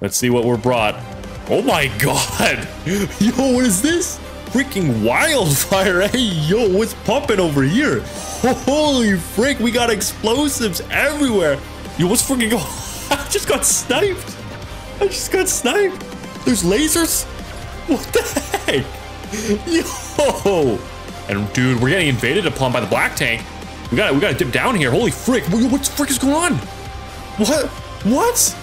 Let's see what we're brought. Oh my god! Yo, what is this? Freaking wildfire! Hey, yo, what's pumping over here? Holy frick, we got explosives everywhere! Yo, what's freaking going I just got sniped! I just got sniped! There's lasers? What the heck? Yo! And dude, we're getting invaded upon by the black tank. We gotta, we gotta dip down here. Holy frick! What the frick is going on? What? What?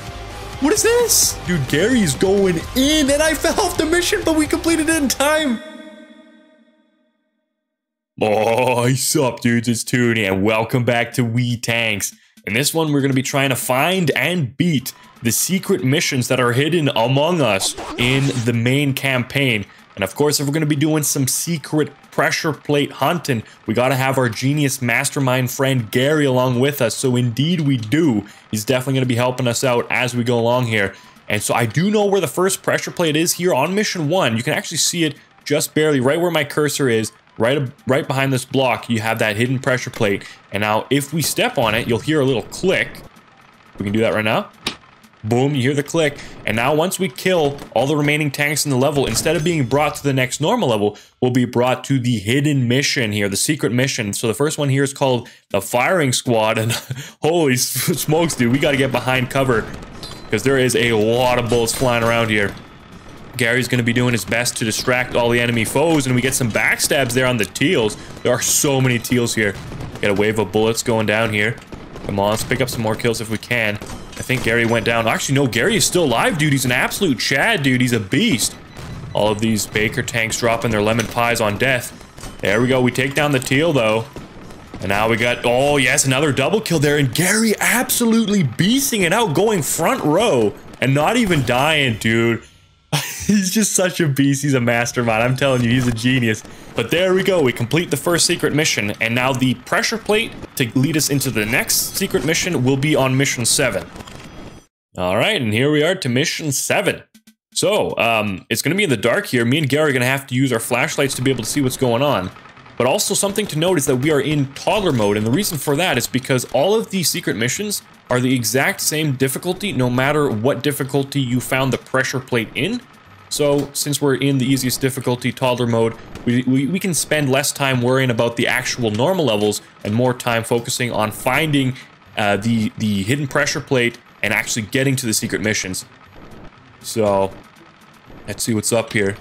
What is this? Dude, Gary's going in and I fell off the mission, but we completed it in time. What's up, dudes? It's Tooni and welcome back to Wee Tanks. In this one, we're going to be trying to find and beat the secret missions that are hidden among us in the main campaign. And of course, if we're going to be doing some secret pressure plate hunting, we got to have our genius mastermind friend Gary along with us. So indeed we do. He's definitely going to be helping us out as we go along here. And so I do know where the first pressure plate is here on mission one. You can actually see it just barely right where my cursor is. Right, right behind this block, you have that hidden pressure plate. And now if we step on it, you'll hear a little click. We can do that right now. Boom, you hear the click. And now once we kill all the remaining tanks in the level, instead of being brought to the next normal level, we'll be brought to the hidden mission here, the secret mission. So the first one here is called the firing squad. And holy smokes, dude, we got to get behind cover because there is a lot of bullets flying around here. Gary's going to be doing his best to distract all the enemy foes, and we get some backstabs there on the teals. There are so many teals here. Got a wave of bullets going down here. Come on, let's pick up some more kills if we can. I think Gary went down. Actually, no, Gary is still alive, dude. He's an absolute Chad, dude. He's a beast. All of these Baker tanks dropping their lemon pies on death. There we go. We take down the teal, though. And now we got, oh, yes, another double kill there. And Gary absolutely beasting it out, going front row and not even dying, dude. he's just such a beast. He's a mastermind. I'm telling you, he's a genius. But there we go. We complete the first secret mission. And now the pressure plate to lead us into the next secret mission will be on mission 7. All right, and here we are to mission 7. So, um, it's going to be in the dark here. Me and Gary are going to have to use our flashlights to be able to see what's going on. But also something to note is that we are in toddler mode, and the reason for that is because all of these secret missions are the exact same difficulty no matter what difficulty you found the pressure plate in. So since we're in the easiest difficulty, toddler mode, we, we, we, can spend less time worrying about the actual normal levels and more time focusing on finding uh, the, the hidden pressure plate and actually getting to the secret missions. So let's see what's up here.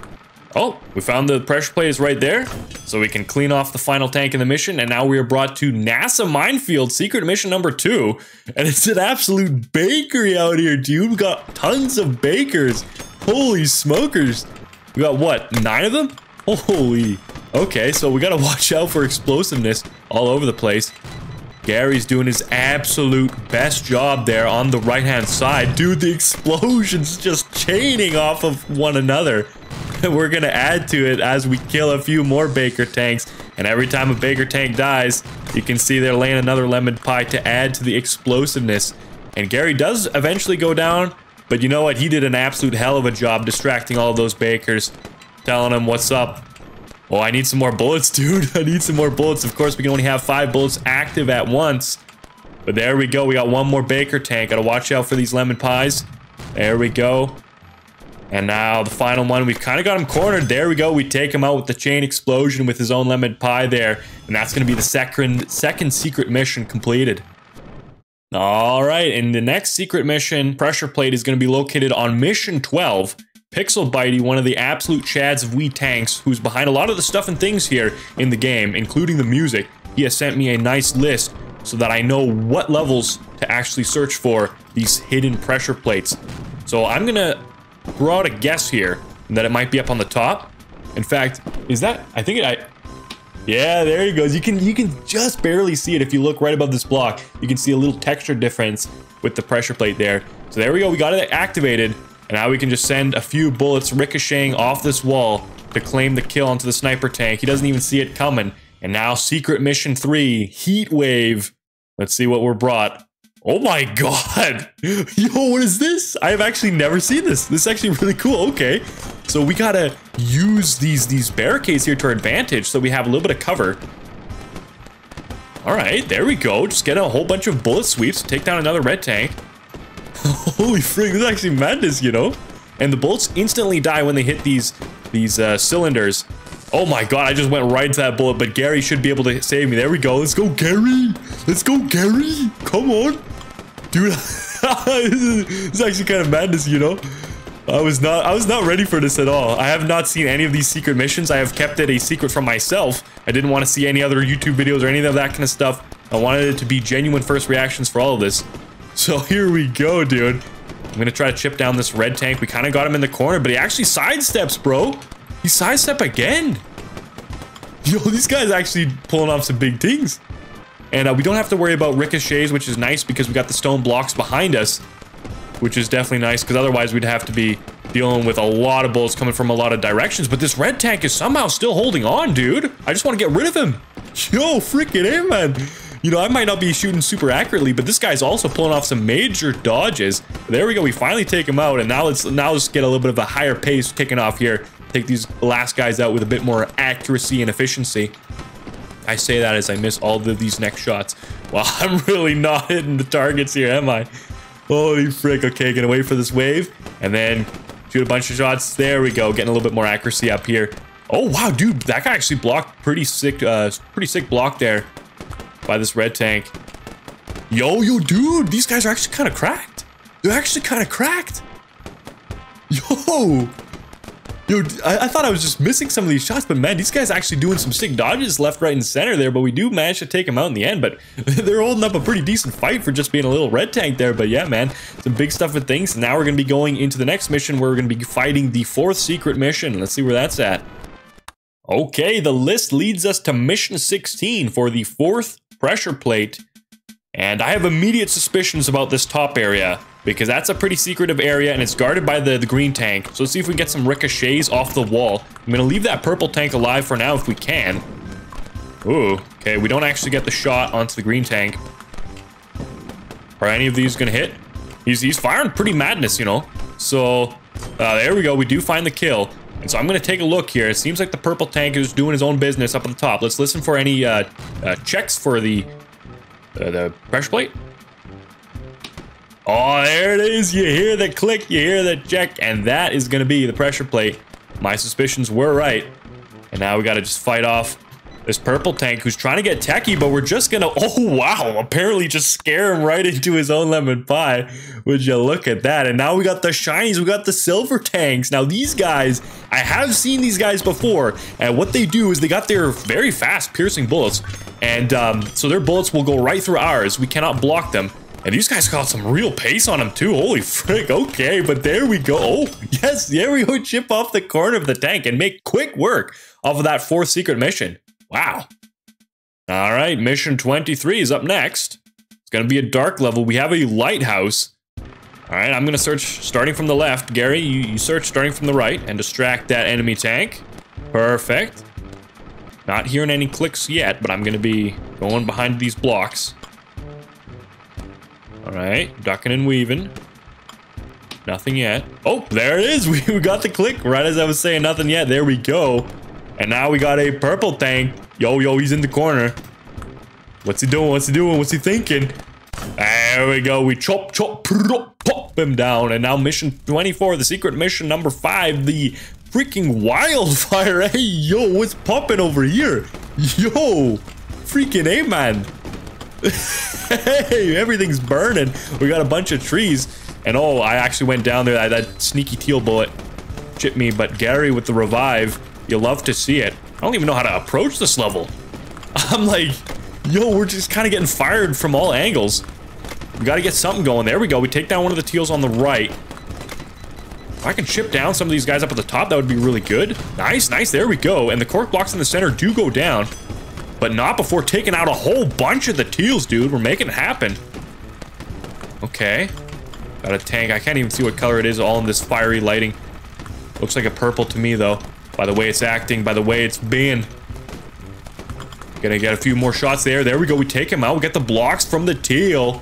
Oh, we found the pressure plate is right there. So we can clean off the final tank in the mission. And now we are brought to NASA Minefield, secret mission number two. And it's an absolute bakery out here, dude. We got tons of bakers. Holy smokers. We got what, nine of them? Holy. Okay, so we gotta watch out for explosiveness all over the place. Gary's doing his absolute best job there on the right-hand side. Dude, the explosions just chaining off of one another. we're gonna add to it as we kill a few more Baker tanks. And every time a Baker tank dies, you can see they're laying another lemon pie to add to the explosiveness. And Gary does eventually go down, but you know what? He did an absolute hell of a job distracting all those Bakers. Telling them what's up. Oh, I need some more bullets, dude. I need some more bullets. Of course, we can only have five bullets active at once. But there we go. We got one more Baker tank. Gotta watch out for these lemon pies. There we go. And now the final one, we've kind of got him cornered. There we go. We take him out with the chain explosion with his own lemon pie there. And that's going to be the second, second secret mission completed. All right, and the next secret mission, pressure plate, is going to be located on mission 12. Pixel Bitey, one of the absolute chads of Wee Tanks, who's behind a lot of the stuff and things here in the game, including the music, he has sent me a nice list so that I know what levels to actually search for these hidden pressure plates. So I'm to throw out a guess here that it might be up on the top. In fact, is that, I think it, I, yeah, there he goes. You can you can just barely see it if you look right above this block. You can see a little texture difference with the pressure plate there. So there we go. We got it activated. And now we can just send a few bullets ricocheting off this wall to claim the kill onto the sniper tank. He doesn't even see it coming. And now secret mission three, heat wave. Let's see what we're brought. Oh my god! Yo, what is this? I have actually never seen this. This is actually really cool. Okay. So we gotta use these, these barricades here to our advantage so we have a little bit of cover. Alright, there we go. Just get a whole bunch of bullet sweeps to take down another red tank. Holy frig, this is actually madness, you know? And the bolts instantly die when they hit these these uh, cylinders. Oh my god, I just went right into that bullet, but Gary should be able to save me. There we go. Let's go, Gary. Let's go, Gary. Come on. Dude, this, is, this is actually kind of madness, you know? I was not I was not ready for this at all. I have not seen any of these secret missions. I have kept it a secret from myself. I didn't want to see any other YouTube videos or any of that kind of stuff. I wanted it to be genuine first reactions for all of this. So here we go, dude. I'm gonna try to chip down this red tank. We kind of got him in the corner, but he actually sidesteps, bro. He sidestep again. Yo, these guys actually pulling off some big things. And uh, we don't have to worry about ricochets, which is nice because we got the stone blocks behind us which is definitely nice because otherwise we'd have to be dealing with a lot of bullets coming from a lot of directions. But this red tank is somehow still holding on, dude. I just want to get rid of him. Yo, freaking A, man. You know, I might not be shooting super accurately, but this guy's also pulling off some major dodges. There we go. We finally take him out, and now let's now let's get a little bit of a higher pace kicking off here. Take these last guys out with a bit more accuracy and efficiency. I say that as I miss all of these next shots. Well, I'm really not hitting the targets here, am I? Holy frick. Okay, gonna wait for this wave. And then shoot a bunch of shots. There we go. Getting a little bit more accuracy up here. Oh, wow, dude. That guy actually blocked pretty sick, uh, pretty sick block there by this red tank. Yo, yo, dude. These guys are actually kind of cracked. They're actually kind of cracked. Yo. Yo, I, I, thought I was just missing some of these shots, but man, these guys are actually doing some sick dodges left, right, and center there, but we do manage to take them out in the end, but they're holding up a pretty decent fight for just being a little red tank there, but yeah, man, some big stuff with things. Now we're going to be going into the next mission where we're going to be fighting the fourth secret mission. Let's see where that's at. Okay, the list leads us to mission 16 for the fourth pressure plate, and I have immediate suspicions about this top area because that's a pretty secretive area and it's guarded by the, the green tank. So let's see if we can get some ricochets off the wall. I'm gonna leave that purple tank alive for now if we can. Ooh, okay, we don't actually get the shot onto the green tank. Are any of these gonna hit? He's, he's firing pretty madness, you know? So, uh, there we go, we do find the kill. And so I'm gonna take a look here. It seems like the purple tank is doing his own business up at the top. Let's listen for any uh, uh, checks for the, uh, the pressure plate. Oh, there it is. You hear the click, you hear the check, and that is going to be the pressure plate. My suspicions were right. And now we got to just fight off this purple tank who's trying to get techie, but we're just to... Oh, wow. Apparently just scare him right into his own lemon pie. Would you look at that? And now we got the shinies. We got the silver tanks. Now, these guys... I have seen these guys before. And what they do is they got their very fast piercing bullets. And um, so their bullets will go right through ours. We cannot block them. And these guys got some real pace on them too. Holy frick. Okay, but there we go. Oh, yes, there we go. Chip off the corner of the tank and make quick work off of that fourth secret mission. Wow. All right, mission 23 is up next. It's to be a dark level. We have a lighthouse. All right, I'm to search starting from the left. Gary, you, you search starting from the right and distract that enemy tank. Perfect. Not hearing any clicks yet, but I'm to be going behind these blocks. Alright, ducking and weaving. Nothing yet. Oh, there it is. We got the click right as I was saying nothing yet. There we go. And now we got a purple tank. Yo, yo, he's in the corner. What's he doing? What's he doing? What's he thinking? There we go. We chop, chop, pop, pop him down. And now mission 24, the secret mission number 5, the freaking wildfire. Hey, yo, what's popping over here? Yo, freaking A, man hey, everything's burning. We got a bunch of trees. And oh, I actually went down there. That sneaky teal bullet chipped me. But Gary with the revive, you love to see it. I don't even know how to approach this level. I'm like, yo, we're just kind of getting fired from all angles. We got to get something going. There we go. We take down one of the teals on the right. If I can chip down some of these guys up at the top, that would be really good. Nice, nice. There we go. And the cork blocks in the center do go down. But not before taking out a whole bunch of the teals, dude. We're making it happen. Okay. Got a tank. I can't even see what color it is all in this fiery lighting. Looks like a purple to me, though. By the way it's acting, by the way it's being. Gonna get a few more shots there. There we go. We take him out. We get the blocks from the teal.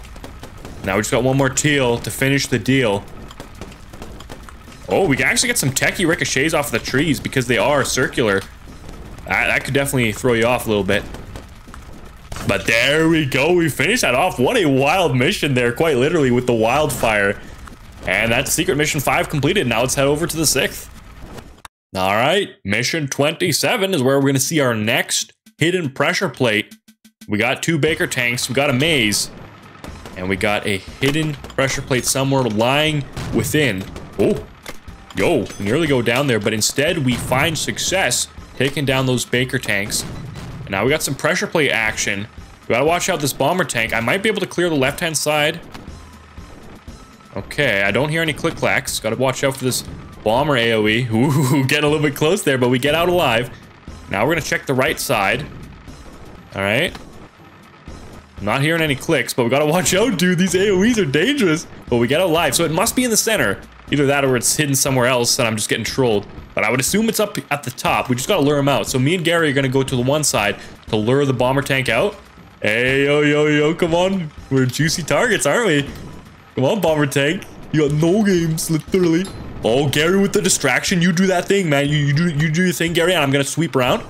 Now we just got one more teal to finish the deal. Oh, we can actually get some techie ricochets off the trees because they are circular. That, that could definitely throw you off a little bit. But there we go. We finished that off. What a wild mission there, quite literally, with the wildfire. And that's secret mission 5 completed. Now let's head over to the 6th. All right, mission 27 is where we're going to see our next hidden pressure plate. We got two Baker tanks, we got a maze, and we got a hidden pressure plate somewhere lying within. Oh, yo, we nearly go down there, but instead we find success taking down those Baker tanks. And now we got some pressure plate action. We gotta watch out this bomber tank. I might be able to clear the left-hand side. Okay, I don't hear any click-clacks. Gotta watch out for this bomber AoE. Ooh, getting a little bit close there, but we get out alive. Now we're gonna check the right side. All right. Not hearing any clicks, but we gotta watch out, dude. These AoEs are dangerous. But we get out alive, so it must be in the center. Either that or it's hidden somewhere else and I'm just getting trolled. But I would assume it's up at the top. We just gotta lure him out. So me and Gary are gonna go to the one side to lure the bomber tank out. Hey, yo, yo, yo, come on. We're juicy targets, aren't we? Come on, bomber tank. You got no games, literally. Oh, Gary with the distraction. You do that thing, man. You, you do you do your thing, Gary, and I'm gonna sweep around.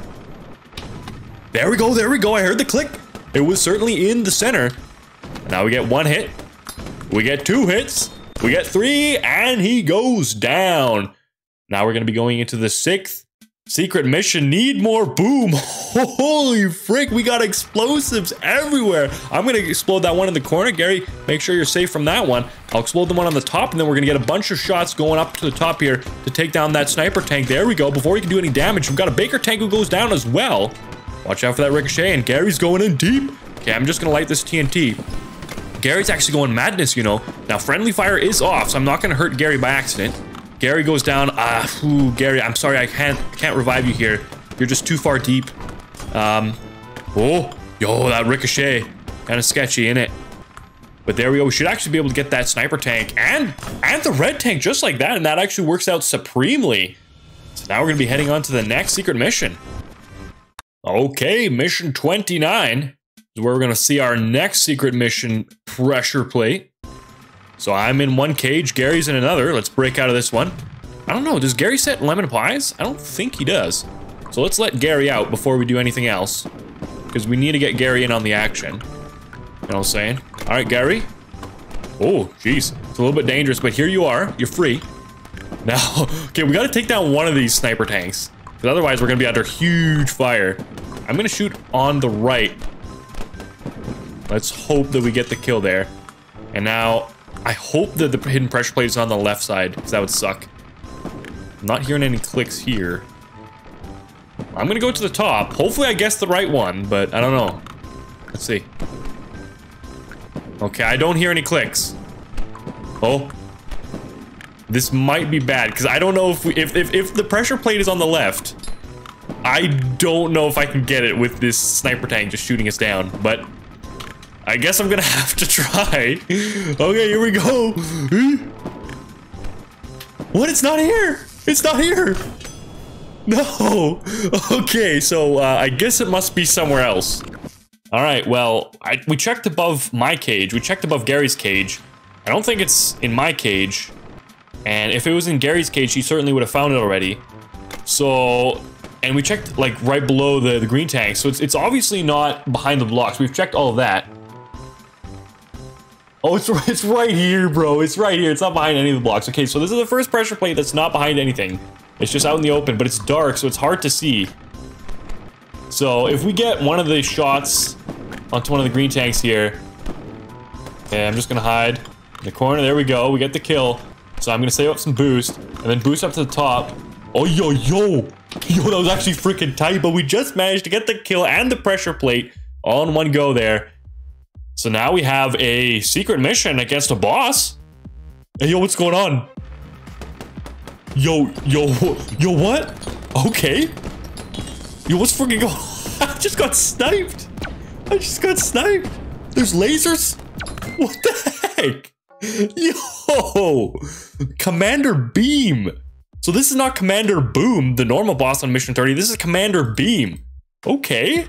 There we go, there we go. I heard the click. It was certainly in the center. Now we get one hit. We get two hits. We get three, and he goes down. Now we're to be going into the sixth secret mission. Need more boom. Holy frick, we got explosives everywhere. I'm to explode that one in the corner. Gary, make sure you're safe from that one. I'll explode the one on the top, and then we're to get a bunch of shots going up to the top here to take down that sniper tank. There we go. Before we can do any damage, we've got a Baker tank who goes down as well. Watch out for that ricochet, and Gary's going in deep. Okay, I'm just to light this TNT. Gary's actually going madness, you know. Now, friendly fire is off, so I'm not to hurt Gary by accident. Gary goes down. Ah, ooh, Gary, I'm sorry, I can't can't revive you here. You're just too far deep. Um, oh, yo, that ricochet. Kind of sketchy, in it? But there we go. We should actually be able to get that sniper tank and and the red tank just like that, and that actually works out supremely. So now we're going to be heading on to the next secret mission. Okay, mission 29 is where we're going to see our next secret mission pressure plate. So I'm in one cage, Gary's in another. Let's break out of this one. I don't know, does Gary set lemon pies? I don't think he does. So let's let Gary out before we do anything else. Because we need to get Gary in on the action. You know what I'm saying? Alright, Gary. Oh, jeez. It's a little bit dangerous, but here you are. You're free. Now, okay, we gotta take down one of these sniper tanks. Because otherwise we're gonna be under huge fire. I'm gonna shoot on the right Let's hope that we get the kill there. And now, I hope that the hidden pressure plate is on the left side, because that would suck. I'm not hearing any clicks here. I'm gonna go to the top. Hopefully I guess the right one, but I don't know. Let's see. Okay, I don't hear any clicks. Oh. This might be bad, because I don't know if, we, if, if, if the pressure plate is on the left, I don't know if I can get it with this sniper tank just shooting us down, but I guess I'm gonna have to try. Okay, here we go. What? It's not here. It's not here. No. Okay, so uh, I guess it must be somewhere else. All right, well, I, we checked above my cage. We checked above Gary's cage. I don't think it's in my cage. And if it was in Gary's cage, he certainly would have found it already. So, and we checked like right below the, the green tank. So it's, it's obviously not behind the blocks. We've checked all of that. Oh, it's, it's right here, bro. It's right here. It's not behind any of the blocks. Okay, so this is the first pressure plate that's not behind anything. It's just out in the open, but it's dark, so it's hard to see. So if we get one of the shots onto one of the green tanks here, okay, I'm just gonna hide in the corner. There we go. We get the kill. So I'm gonna save up some boost, and then boost up to the top. Oh, yo, yo. Yo, that was actually freaking tight, but we just managed to get the kill and the pressure plate all in one go there. So now we have a secret mission against a boss. Hey, yo, what's going on? Yo, yo, yo, what? Okay. Yo, what's freaking going I just got sniped. I just got sniped. There's lasers? What the heck? Yo! Commander Beam. So this is not Commander Boom, the normal boss on Mission 30. This is Commander Beam. Okay.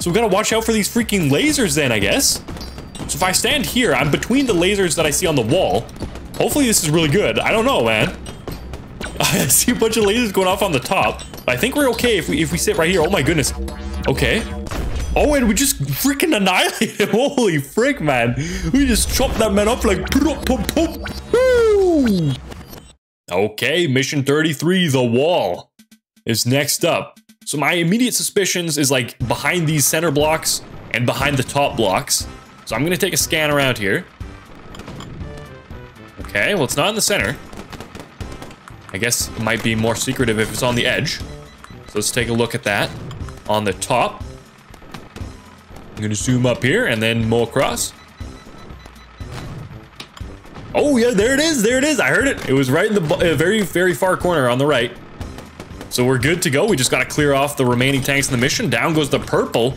So we gotta watch out for these freaking lasers then, I guess. So if I stand here, I'm between the lasers that I see on the wall. Hopefully this is really good. I don't know, man. I see a bunch of lasers going off on the top. I think we're okay if we if we sit right here. Oh my goodness. Okay. Oh, and we just freaking annihilated him. Holy frick, man. We just chopped that man up like... Okay, mission 33, the wall, is next up. So my immediate suspicions is like behind these center blocks and behind the top blocks. So I'm gonna take a scan around here. Okay, well it's not in the center. I guess it might be more secretive if it's on the edge. So let's take a look at that. On the top. I'm gonna zoom up here and then mow across. Oh yeah, there it is, there it is. I heard it. It was right in the uh, very, very far corner on the right. So we're good to go. We just gotta clear off the remaining tanks in the mission. Down goes the purple.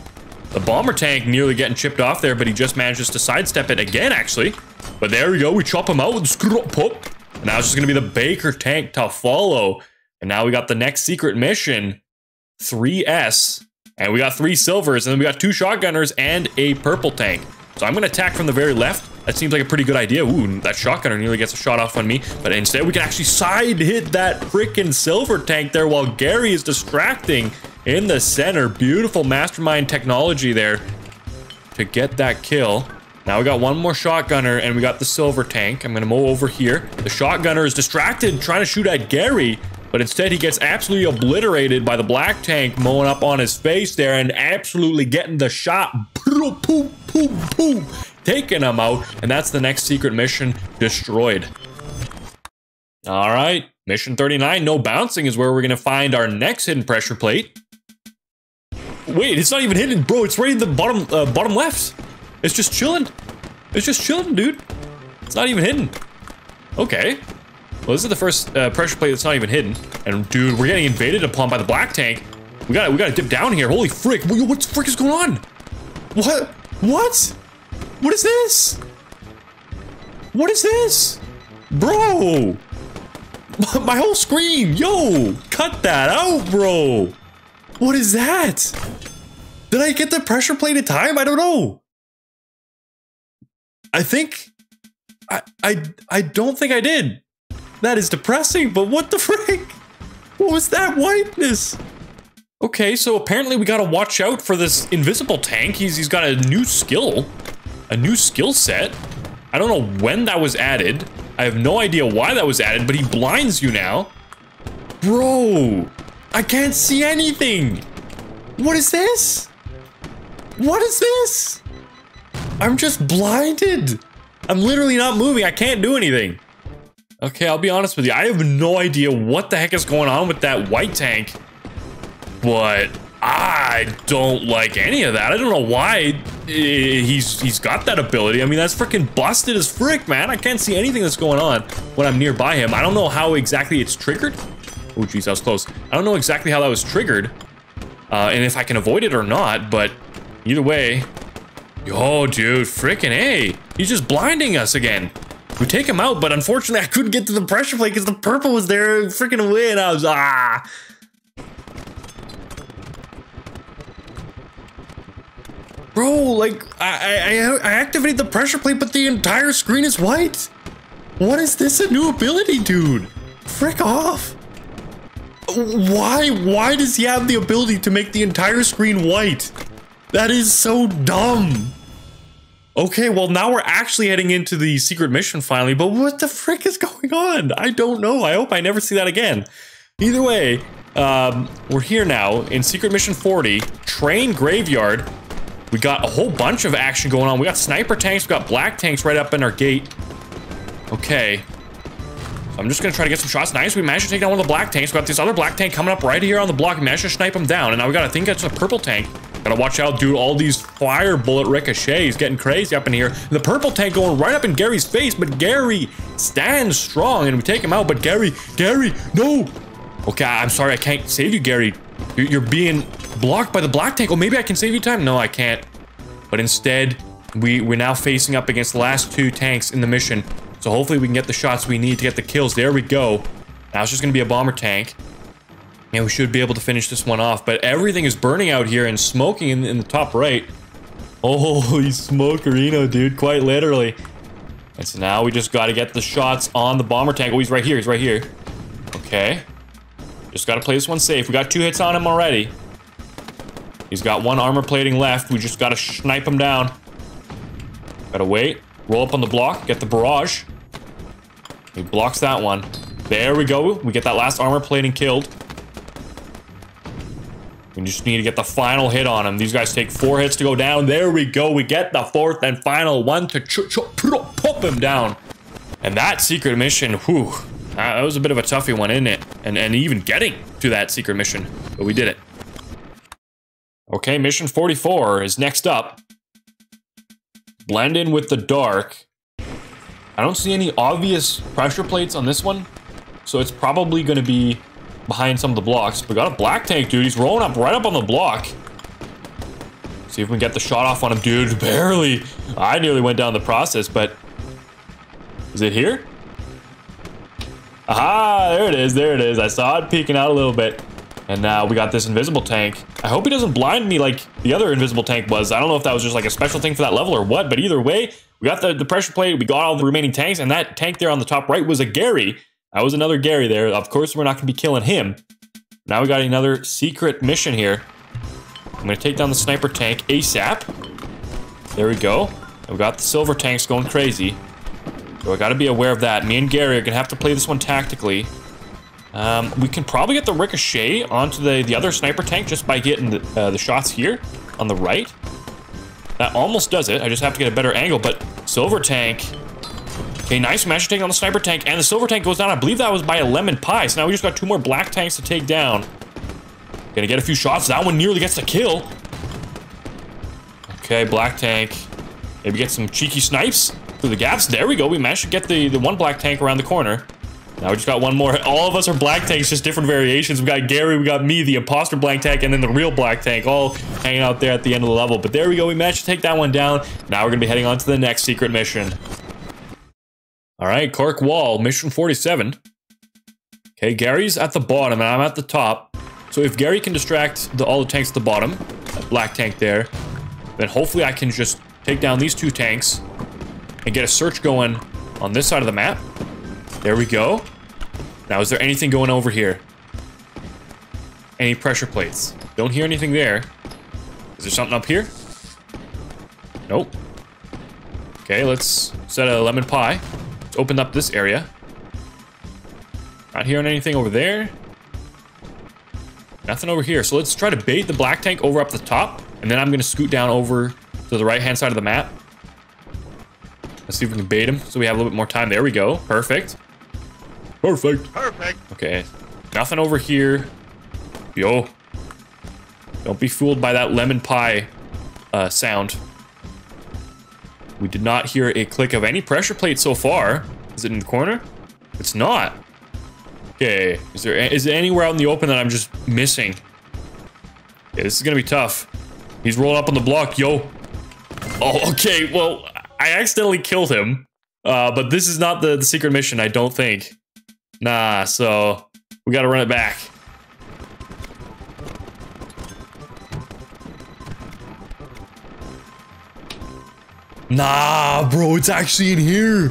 The bomber tank nearly getting chipped off there, but he just manages to sidestep it again, actually. But there we go. We chop him out with screw pop. Now it's just gonna be the Baker tank to follow. And now we got the next secret mission, 3S. And we got three silvers, and then we got two shotgunners and a purple tank. So I'm gonna attack from the very left. That seems like a pretty good idea. Ooh, that shotgunner nearly gets a shot off on me. But instead, we can actually side hit that freaking silver tank there while Gary is distracting in the center. Beautiful mastermind technology there to get that kill. Now we got one more shotgunner and we got the silver tank. I'm gonna mow over here. The shotgunner is distracted trying to shoot at Gary, but instead he gets absolutely obliterated by the black tank mowing up on his face there and absolutely getting the shot. Boom, boom, boom taking them out, and that's the next secret mission, destroyed. All right, mission 39, no bouncing is where we're gonna find our next hidden pressure plate. Wait, it's not even hidden, bro. It's right in the bottom, uh, bottom left. It's just chilling. It's just chilling, dude. It's not even hidden. Okay. Well, this is the first uh, pressure plate that's not even hidden. And dude, we're getting invaded upon by the black tank. We gotta, we gotta dip down here. Holy frick! What the frick is going on? What? What? What is this? What is this? Bro! My whole screen! Yo! Cut that out, bro! What is that? Did I get the pressure plate in time? I don't know. I think... I, I, I don't think I did. That is depressing, but what the frick? What was that whiteness? Okay, so apparently we gotta watch out for this invisible tank. He's, he's got a new skill a new skill set. I don't know when that was added. I have no idea why that was added, but he blinds you now. Bro, I can't see anything. What is this? What is this? I'm just blinded. I'm literally not moving. I can't do anything. Okay, I'll be honest with you. I have no idea what the heck is going on with that white tank. But I don't like any of that. I don't know why he's he's got that ability. I mean, that's freaking busted as frick, man. I can't see anything that's going on when I'm nearby him. I don't know how exactly it's triggered. Oh, jeez, that was close. I don't know exactly how that was triggered, uh, and if I can avoid it or not, but either way, yo, dude, freaking A. He's just blinding us again. We take him out, but unfortunately, I couldn't get to the pressure plate because the purple was there freaking away, and I was, ah. Bro, like, I, I, I activated the pressure plate, but the entire screen is white. What is this a new ability, dude? Frick off. Why, why does he have the ability to make the entire screen white? That is so dumb. Okay, well now we're actually heading into the secret mission finally, but what the frick is going on? I don't know. I hope I never see that again. Either way, um, we're here now in secret mission 40, train graveyard. We got a whole bunch of action going on. We got sniper tanks, we got black tanks right up in our gate. Okay. So I'm just gonna try to get some shots. Nice, we managed to take down one of the black tanks. We got this other black tank coming up right here on the block. We managed to snipe him down. And now we got, I think that's a purple tank. Gotta watch out, dude. All these fire bullet ricochets getting crazy up in here. And the purple tank going right up in Gary's face, but Gary stands strong and we take him out. But Gary, Gary, no. Okay, I'm sorry, I can't save you, Gary. You're, being blocked by the black tank. Oh, maybe I can save you time. No, I can't. But instead, we, we're now facing up against the last two tanks in the mission. So hopefully we can get the shots we need to get the kills. There we go. Now it's just going to be a bomber tank. And we should be able to finish this one off. But everything is burning out here and smoking in, in the top right. Holy smokerino, dude. Quite literally. And so now we just got to get the shots on the bomber tank. Oh, he's right here. He's right here. Okay. Just got to play this one safe. We got two hits on him already. He's got one armor plating left. We just gotta snipe him down. Gotta wait. Roll up on the block. Get the barrage. He blocks that one. There we go. We get that last armor plating killed. We just need to get the final hit on him. These guys take four hits to go down. There we go. We get the fourth and final one to pop him down. And that secret mission, whew, Uh, that was a bit of a toughie one, isn't it? And, and even getting to that secret mission, but we did it. Okay, mission 44 is next up. Blend in with the dark. I don't see any obvious pressure plates on this one, so it's probably going to be behind some of the blocks. We got a black tank, dude. He's rolling up right up on the block. See if we can get the shot off on him, dude. Barely. I nearly went down the process, but... Is it here? Aha, there it is, there it is. I saw it peeking out a little bit. And now we got this invisible tank. I hope he doesn't blind me like the other invisible tank was. I don't know if that was just like a special thing for that level or what, but either way, we got the, the pressure plate, we got all the remaining tanks, and that tank there on the top right was a Gary. That was another Gary there. Of course, we're not to be killing him. Now we got another secret mission here. I'm to take down the sniper tank ASAP. There we go. We got the silver tanks going crazy. So I got to be aware of that. Me and Gary are to have to play this one tactically. Um, we can probably get the ricochet onto the, the other sniper tank just by getting the, uh, the shots here on the right. That almost does it. I just have to get a better angle, but silver tank Okay, nice Master Tank on the Sniper Tank, and the Silver Tank goes down. I believe that was by a Lemon Pie, so now we just got two more Black Tanks to take down. Gonna get a few shots. That one nearly gets the kill. Okay, Black Tank. Maybe get some cheeky snipes through the gaps. There we go. We managed to get the, the one Black Tank around the corner. Now we just got one more. All of us are Black Tanks, just different variations. We got Gary, we got me, the Imposter Black Tank, and then the real Black Tank, all hanging out there at the end of the level. But there we go. We managed to take that one down. Now we're gonna be heading on to the next secret mission. All right, Cork Wall, mission 47. Okay, Gary's at the bottom and I'm at the top. So if Gary can distract the, all the tanks at the bottom, that black tank there, then hopefully I can just take down these two tanks and get a search going on this side of the map. There we go. Now, is there anything going over here? Any pressure plates? Don't hear anything there. Is there something up here? Nope. Okay, let's set a lemon pie. Let's open up this area. Not hearing anything over there. Nothing over here. So let's try to bait the black tank over up the top. And then I'm going to scoot down over to the right-hand side of the map. Let's see if we can bait him so we have a little bit more time. There we go. Perfect. Perfect. Perfect. Okay. Nothing over here. Yo. Don't be fooled by that lemon pie uh, sound. We did not hear a click of any pressure plate so far. Is it in the corner? It's not. Okay, is there is it anywhere out in the open that I'm just missing? Yeah, this is gonna be tough. He's rolling up on the block, yo. Oh, okay, well, I accidentally killed him. Uh, but this is not the, the secret mission, I don't think. Nah, so we gotta run it back. Nah, bro, it's actually in here.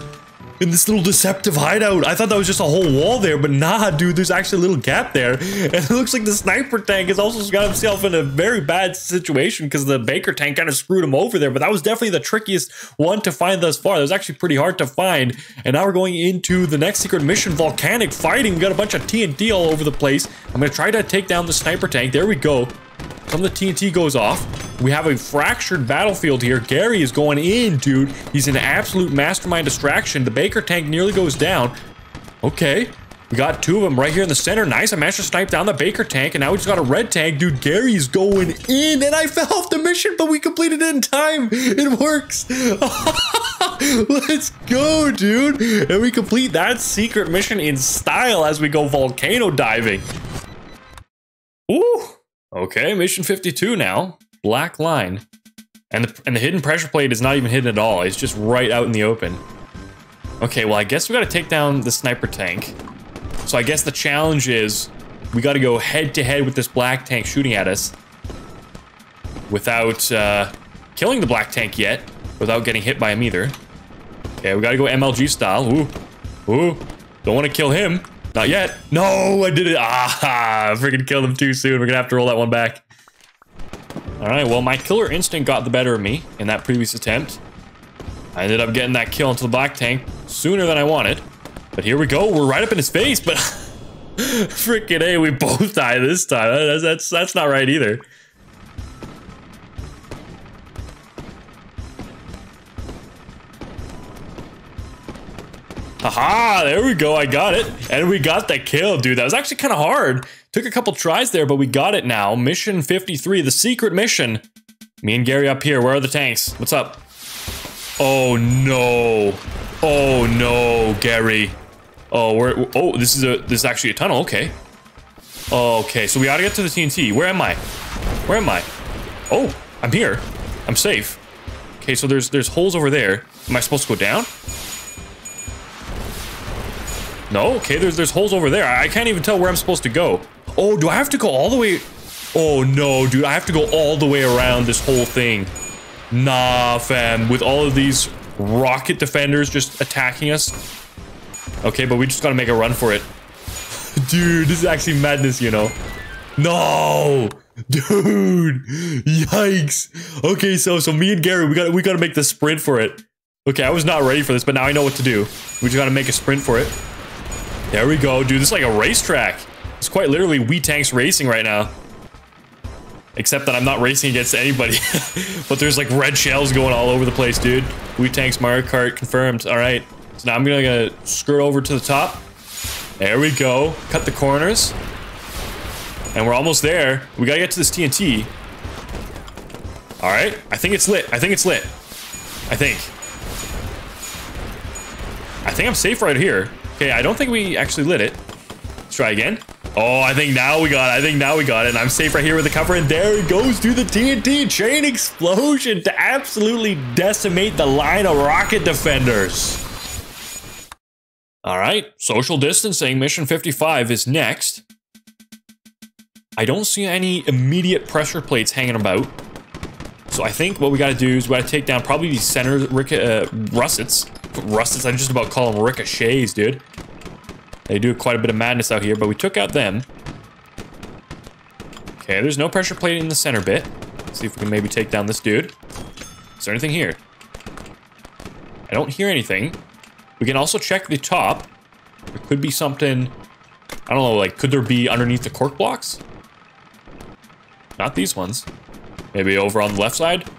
In this little deceptive hideout. I thought that was just a whole wall there, but nah, dude, there's actually a little gap there. And it looks like the sniper tank has also got himself in a very bad situation because the Baker tank kind of screwed him over there. But that was definitely the trickiest one to find thus far. That was actually pretty hard to find. And now we're going into the next secret mission, Volcanic Fighting. We got a bunch of TNT all over the place. I'm going to try to take down the sniper tank. There we go. Some of the TNT goes off. We have a fractured battlefield here. Gary is going in, dude. He's an absolute mastermind distraction. The Baker tank nearly goes down. Okay. We got two of them right here in the center. Nice. I managed to snipe down the Baker tank, and now we just got a red tank. Dude, Gary's going in, and I fell off the mission, but we completed it in time. It works. Let's go, dude. And we complete that secret mission in style as we go volcano diving. Ooh. Okay, mission 52 now. Black line. And the, and the hidden pressure plate is not even hidden at all. It's just right out in the open. Okay, well, I guess we gotta take down the sniper tank. So I guess the challenge is we gotta go head to head with this black tank shooting at us. Without uh, killing the black tank yet. Without getting hit by him either. Okay, we gotta go MLG style. Ooh. Ooh. Don't want to kill him. Not yet. No, I did it. Ah, freaking killed him too soon. We're gonna have to roll that one back. All right, well, my killer instinct got the better of me in that previous attempt. I ended up getting that kill into the black tank sooner than I wanted. But here we go. We're right up in his face, but freaking A, we both die this time. That's, that's, that's not right either. Haha, there we go. I got it. And we got the kill, dude. That was actually kind of hard. Took a couple tries there, but we got it now. Mission 53, the secret mission. Me and Gary up here. Where are the tanks? What's up? Oh, no. Oh, no, Gary. Oh, we're, oh, this is a, this is actually a tunnel. Okay. Okay, so we gotta get to the TNT. Where am I? Where am I? Oh, I'm here. I'm safe. Okay, so there's, there's holes over there. Am I supposed to go down? No? Okay, there's there's holes over there. I can't even tell where I'm supposed to go. Oh, do I have to go all the way? Oh, no, dude. I have to go all the way around this whole thing. Nah, fam. With all of these rocket defenders just attacking us. Okay, but we just gotta make a run for it. Dude, this is actually madness, you know. No! Dude! Yikes! Okay, so so me and Gary, we gotta we gotta make the sprint for it. Okay, I was not ready for this, but now I know what to do. We just gotta make a sprint for it. There we go, dude. This is like a racetrack. It's quite literally Wee Tanks racing right now. Except that I'm not racing against anybody. but there's like red shells going all over the place, dude. Wee Tanks Mario Kart confirmed. All right. So now I'm gonna, gonna skirt over to the top. There we go. Cut the corners. And we're almost there. We gotta get to this TNT. All right. I think it's lit. I think it's lit. I think. I think I'm safe right here. Okay, I don't think we actually lit it. Let's try again. Oh, I think now we got it. I think now we got it. And I'm safe right here with the cover. And there it goes to the TNT chain explosion to absolutely decimate the line of rocket defenders. All right, social distancing. Mission 55 is next. I don't see any immediate pressure plates hanging about. So I think what we got to do is we got to take down probably these center uh, russets. Russets, I'm just about call them ricochets, dude. They do quite a bit of madness out here, but we took out them. Okay, there's no pressure plate in the center bit. Let's see if we can maybe take down this dude. Is there anything here? I don't hear anything. We can also check the top. There could be something... I don't know, like, could there be underneath the cork blocks? Not these ones. Maybe over on the left side?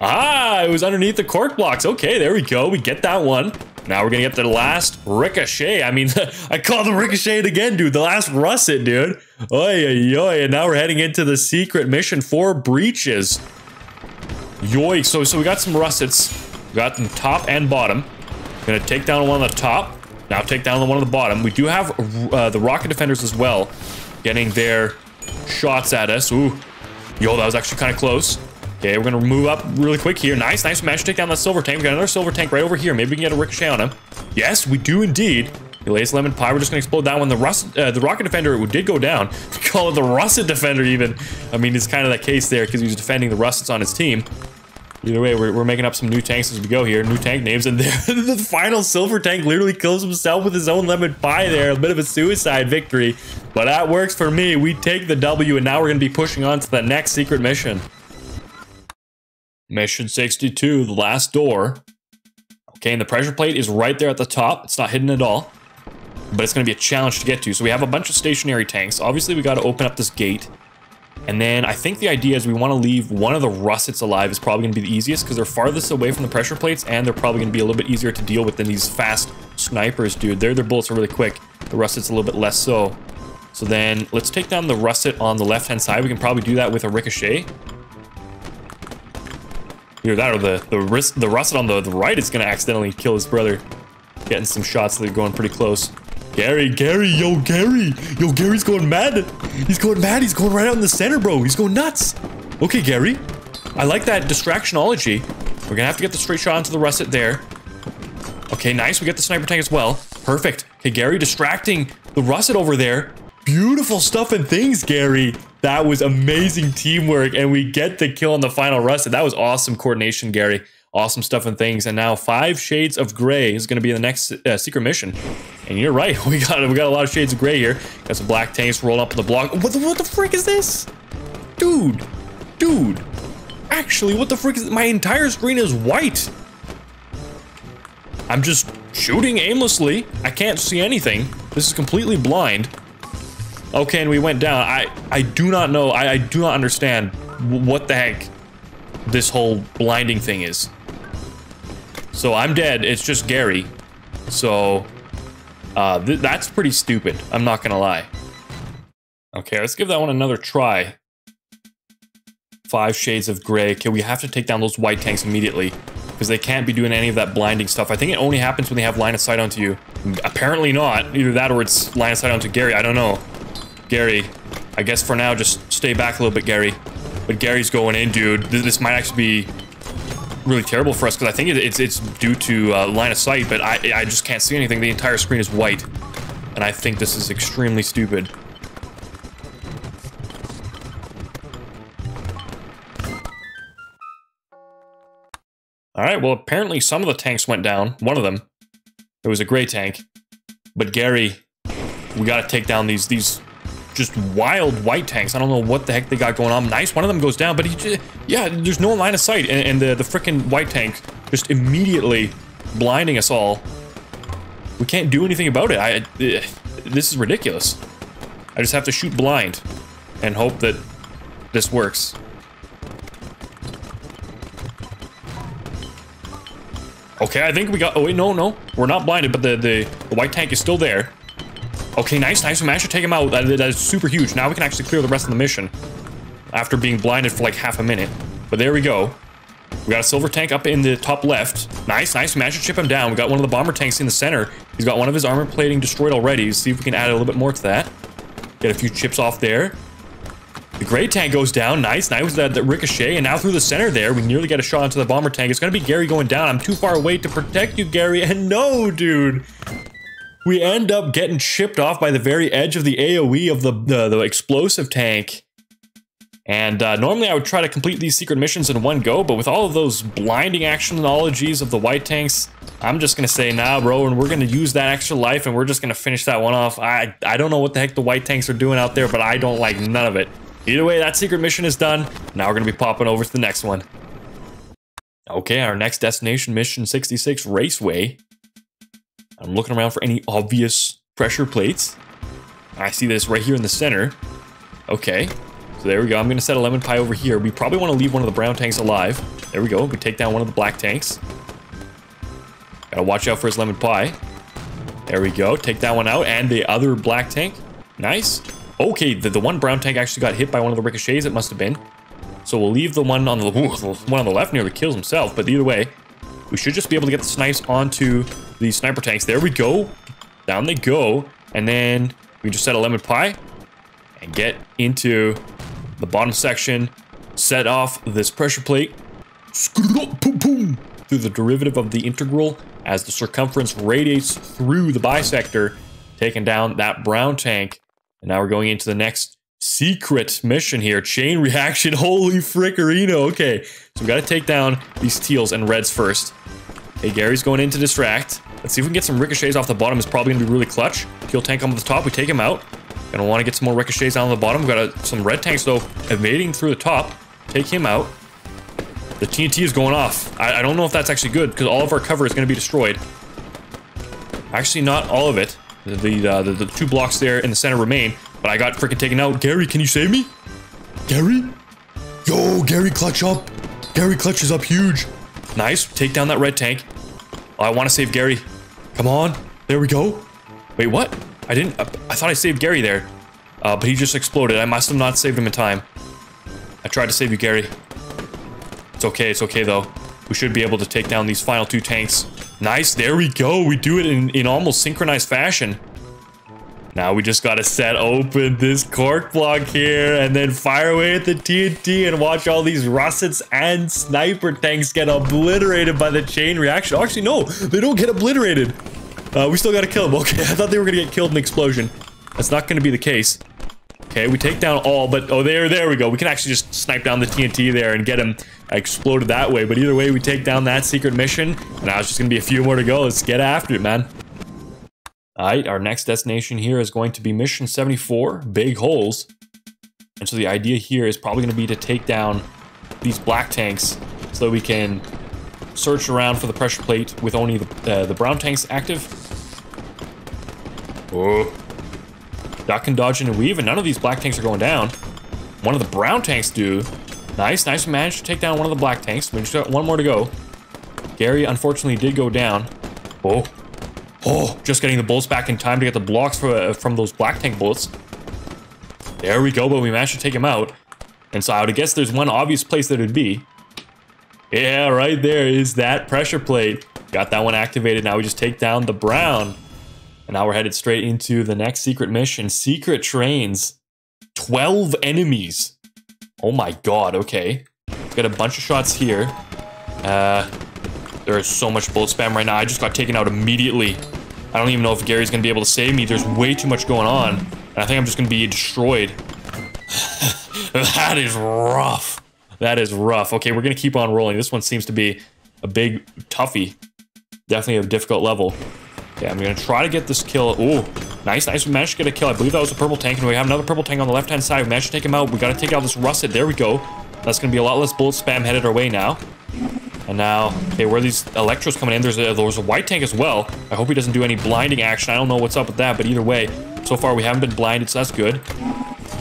Ah, it was underneath the cork blocks. Okay, there we go. We get that one. Now we're gonna get the last ricochet. I mean, I call the ricochet again, dude. The last russet, dude. Oi, oi, oi. And now we're heading into the secret mission for breaches. Yoik. So, so we got some russets. We got them top and bottom. Gonna take down one on the top. Now take down the one on the bottom. We do have uh, the rocket defenders as well. Getting their shots at us. Ooh. Yo, that was actually kind of close. Okay, we're gonna move up really quick here. Nice, nice. We managed to take down that silver tank. We got another silver tank right over here. Maybe we can get a ricochet on him. Yes, we do indeed. The latest lemon pie. We're just gonna explode that one. The rust, uh, the rocket defender did go down. We call it the rusted defender even. I mean, it's kind of that case there because he was defending the rusts on his team. Either way, we're, we're making up some new tanks as we go here. New tank names. And the final silver tank literally kills himself with his own lemon pie there. A bit of a suicide victory. But that works for me. We take the W, and now we're going to be pushing on to the next secret mission. Mission 62, the last door. Okay, and the pressure plate is right there at the top. It's not hidden at all. But it's going to be a challenge to get to. So we have a bunch of stationary tanks. Obviously, we got to open up this gate. And then I think the idea is we want to leave one of the russets alive is probably going to be the easiest because they're farthest away from the pressure plates and they're probably going to be a little bit easier to deal with than these fast snipers, dude. Their, their bullets are really quick. The russet's a little bit less so. So then let's take down the russet on the left-hand side. We can probably do that with a ricochet. Either that or the the, the russet on the, the right is gonna accidentally kill his brother. Getting some shots that are going pretty close. Gary, Gary, yo, Gary. Yo, Gary's going mad. He's going mad. He's going right out in the center, bro. He's going nuts. Okay, Gary. I like that distractionology. We're gonna have to get the straight shot onto the russet there. Okay, nice. We get the sniper tank as well. Perfect. Okay, Gary distracting the russet over there. Beautiful stuff and things, Gary. That was amazing teamwork, and we get the kill on the final rust. That was awesome coordination, Gary. Awesome stuff and things. And now five shades of gray is going to be the next uh, secret mission. And you're right, we got we got a lot of shades of gray here. Got some black tanks rolling up on the block. What the what the frick is this, dude? Dude, actually, what the frick is? My entire screen is white. I'm just shooting aimlessly. I can't see anything. This is completely blind. Okay, and we went down. I, I do not know. I, I do not understand what the heck this whole blinding thing is. So I'm dead. It's just Gary. So uh, th that's pretty stupid. I'm not gonna lie. Okay, let's give that one another try. Five shades of gray. Okay, we have to take down those white tanks immediately because they can't be doing any of that blinding stuff. I think it only happens when they have line of sight onto you. Apparently not. Either that or it's line of sight onto Gary. I don't know. Gary, I guess for now, just stay back a little bit, Gary. But Gary's going in, dude. This might actually be really terrible for us because I think it's it's due to uh, line of sight, but I I just can't see anything. The entire screen is white, and I think this is extremely stupid. All right, well, apparently some of the tanks went down. One of them. It was a gray tank. But Gary, we got to take down these these just wild white tanks. I don't know what the heck they got going on. Nice, one of them goes down, but he just, yeah, there's no line of sight. And, and the, the freaking white tank just immediately blinding us all. We can't do anything about it. I, uh, this is ridiculous. I just have to shoot blind and hope that this works. Okay, I think we got... Oh, wait, no, no. We're not blinded, but the, the, the white tank is still there. Okay, nice, nice. We managed to take him out. That, that is super huge. Now we can actually clear the rest of the mission. After being blinded for like half a minute. But there we go. We got a silver tank up in the top left. Nice, nice. Managed to chip him down. We got one of the bomber tanks in the center. He's got one of his armor plating destroyed already. See if we can add a little bit more to that. Get a few chips off there. The gray tank goes down. Nice. Nice that, that ricochet. And now through the center there, we nearly get a shot into the bomber tank. It's going to be Gary going down. I'm too far away to protect you, Gary. And no, dude. We end up getting chipped off by the very edge of the AoE of the, the, the explosive tank. And uh, normally I would try to complete these secret missions in one go, but with all of those blinding actionologies of the white tanks, I'm just gonna say, nah, bro, and we're gonna use that extra life and we're just gonna finish that one off. I, I don't know what the heck the white tanks are doing out there, but I don't like none of it. Either way, that secret mission is done. Now we're gonna be popping over to the next one. Okay, our next destination, Mission 66 Raceway. I'm looking around for any obvious pressure plates. I see this right here in the center. Okay, so there we go. I'm going to set a lemon pie over here. We probably want to leave one of the brown tanks alive. There we go. We take down one of the black tanks. Gotta watch out for his lemon pie. There we go. Take that one out. And the other black tank. Nice. Okay, the, the one brown tank actually got hit by one of the ricochets, it must have been. So we'll leave the one on the, ooh, the one on the left nearly kills himself, but either way, we should just be able to get the snipes onto the sniper tanks. There we go. Down they go. And then we just set a lemon pie and get into the bottom section. Set off this pressure plate. Through the derivative of the integral as the circumference radiates through the bisector, taking down that brown tank. And now we're going into the next secret mission here. Chain reaction. Holy frickerino. Okay, so we got to take down these teals and reds first. Hey, Gary's going in to distract. Let's see if we can get some ricochets off the bottom. It's probably going to be really clutch. Teal tank on the top. We take him out. Gonna want to get some more ricochets down on the bottom. We've got a, some red tanks, though, evading through the top. Take him out. The TNT is going off. I, I don't know if that's actually good, because all of our cover is going to be destroyed. Actually, not all of it. The, the, uh, the, the two blocks there in the center remain, but I got freaking taken out. Gary, can you save me? Gary? Yo, Gary, clutch up. Gary clutches up huge. Nice. Take down that red tank. I want to save Gary. Come on. There we go. Wait, what? I didn't... Uh, I thought I saved Gary there. Uh, but he just exploded. I must have not saved him in time. I tried to save you, Gary. It's okay. It's okay, though. We should be able to take down these final two tanks. Nice. There we go. We do it in, in almost synchronized fashion. Now we just gotta set open this cork block here and then fire away at the TNT and watch all these russets and sniper tanks get obliterated by the chain reaction. Actually, no, they don't get obliterated. Uh, we still gotta kill them. Okay, I thought they were gonna get killed in the explosion. That's not gonna be the case. Okay, we take down all, but oh, there, there we go. We can actually just snipe down the TNT there and get him exploded that way. But either way, we take down that secret mission. Now it's just gonna be a few more to go. Let's get after it, man. Alright, our next destination here is going to be Mission 74, Big Holes. And so the idea here is probably going to be to take down these black tanks so that we can search around for the pressure plate with only the, uh, the brown tanks active. Oh. Duck and dodge and weave, and none of these black tanks are going down. One of the brown tanks do. Nice, nice. We managed to take down one of the black tanks. We just got one more to go. Gary, unfortunately, did go down. Oh. Oh, just getting the bullets back in time to get the blocks for, uh, from those black tank bullets. There we go, but we managed to take him out. And so I would guess there's one obvious place that it'd be. Yeah, right there is that pressure plate. Got that one activated. Now we just take down the brown. And now we're headed straight into the next secret mission. Secret trains. 12 enemies. Oh my god, okay. Got a bunch of shots here. Uh, there is so much bullet spam right now. I just got taken out immediately. I don't even know if Gary's gonna be able to save me. There's way too much going on. And I think I'm just gonna be destroyed. that is rough. That is rough. Okay, we're gonna keep on rolling. This one seems to be a big toughie. Definitely a difficult level. Okay, I'm gonna try to get this kill. Ooh, nice, nice. We managed to get a kill. I believe that was a purple tank, and we have another purple tank on the left-hand side. We managed to take him out. We gotta take out this russet. There we go. That's gonna be a lot less bullet spam headed our way now. And now, okay, where are these electros coming in? There's a, there's a white tank as well. I hope he doesn't do any blinding action. I don't know what's up with that, but either way, so far we haven't been blinded, so that's good.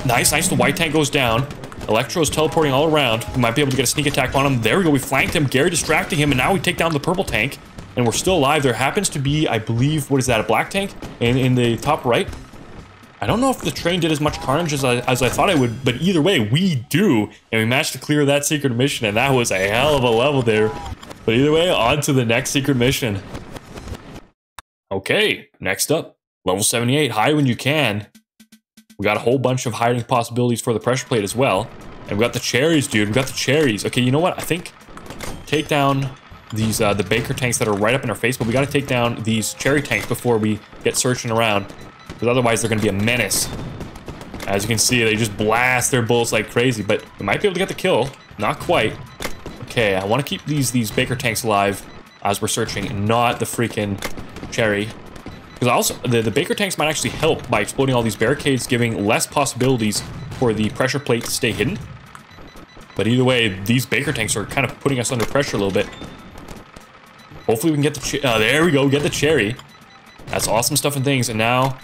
Nice, nice. The white tank goes down. Electro is teleporting all around. We might be able to get a sneak attack on him. There we go. We flanked him. Gary distracting him, and now we take down the purple tank. And we're still alive. There happens to be, I believe, what is that, a black tank? In, in the top right. I don't know if the train did as much carnage as I, as I thought it would, but either way, we do. And we managed to clear that secret mission, and that was a hell of a level there. But either way, on to the next secret mission. Okay, next up, level 78, hide when you can. We got a whole bunch of hiding possibilities for the pressure plate as well. And we got the cherries, dude. We got the cherries. Okay, you know what? I think take down these uh, the Baker tanks that are right up in our face, but we got to take down these cherry tanks before we get searching around. Because otherwise they're going to be a menace. As you can see, they just blast their bullets like crazy, but we might be able to get the kill. Not quite. Okay, I want to keep these these Baker tanks alive as we're searching, not the freaking cherry. Because also, the, the Baker tanks might actually help by exploding all these barricades, giving less possibilities for the pressure plate to stay hidden. But either way, these Baker tanks are kind of putting us under pressure a little bit. Hopefully we can get the... Uh, there we go, get the cherry. That's awesome stuff and things. And now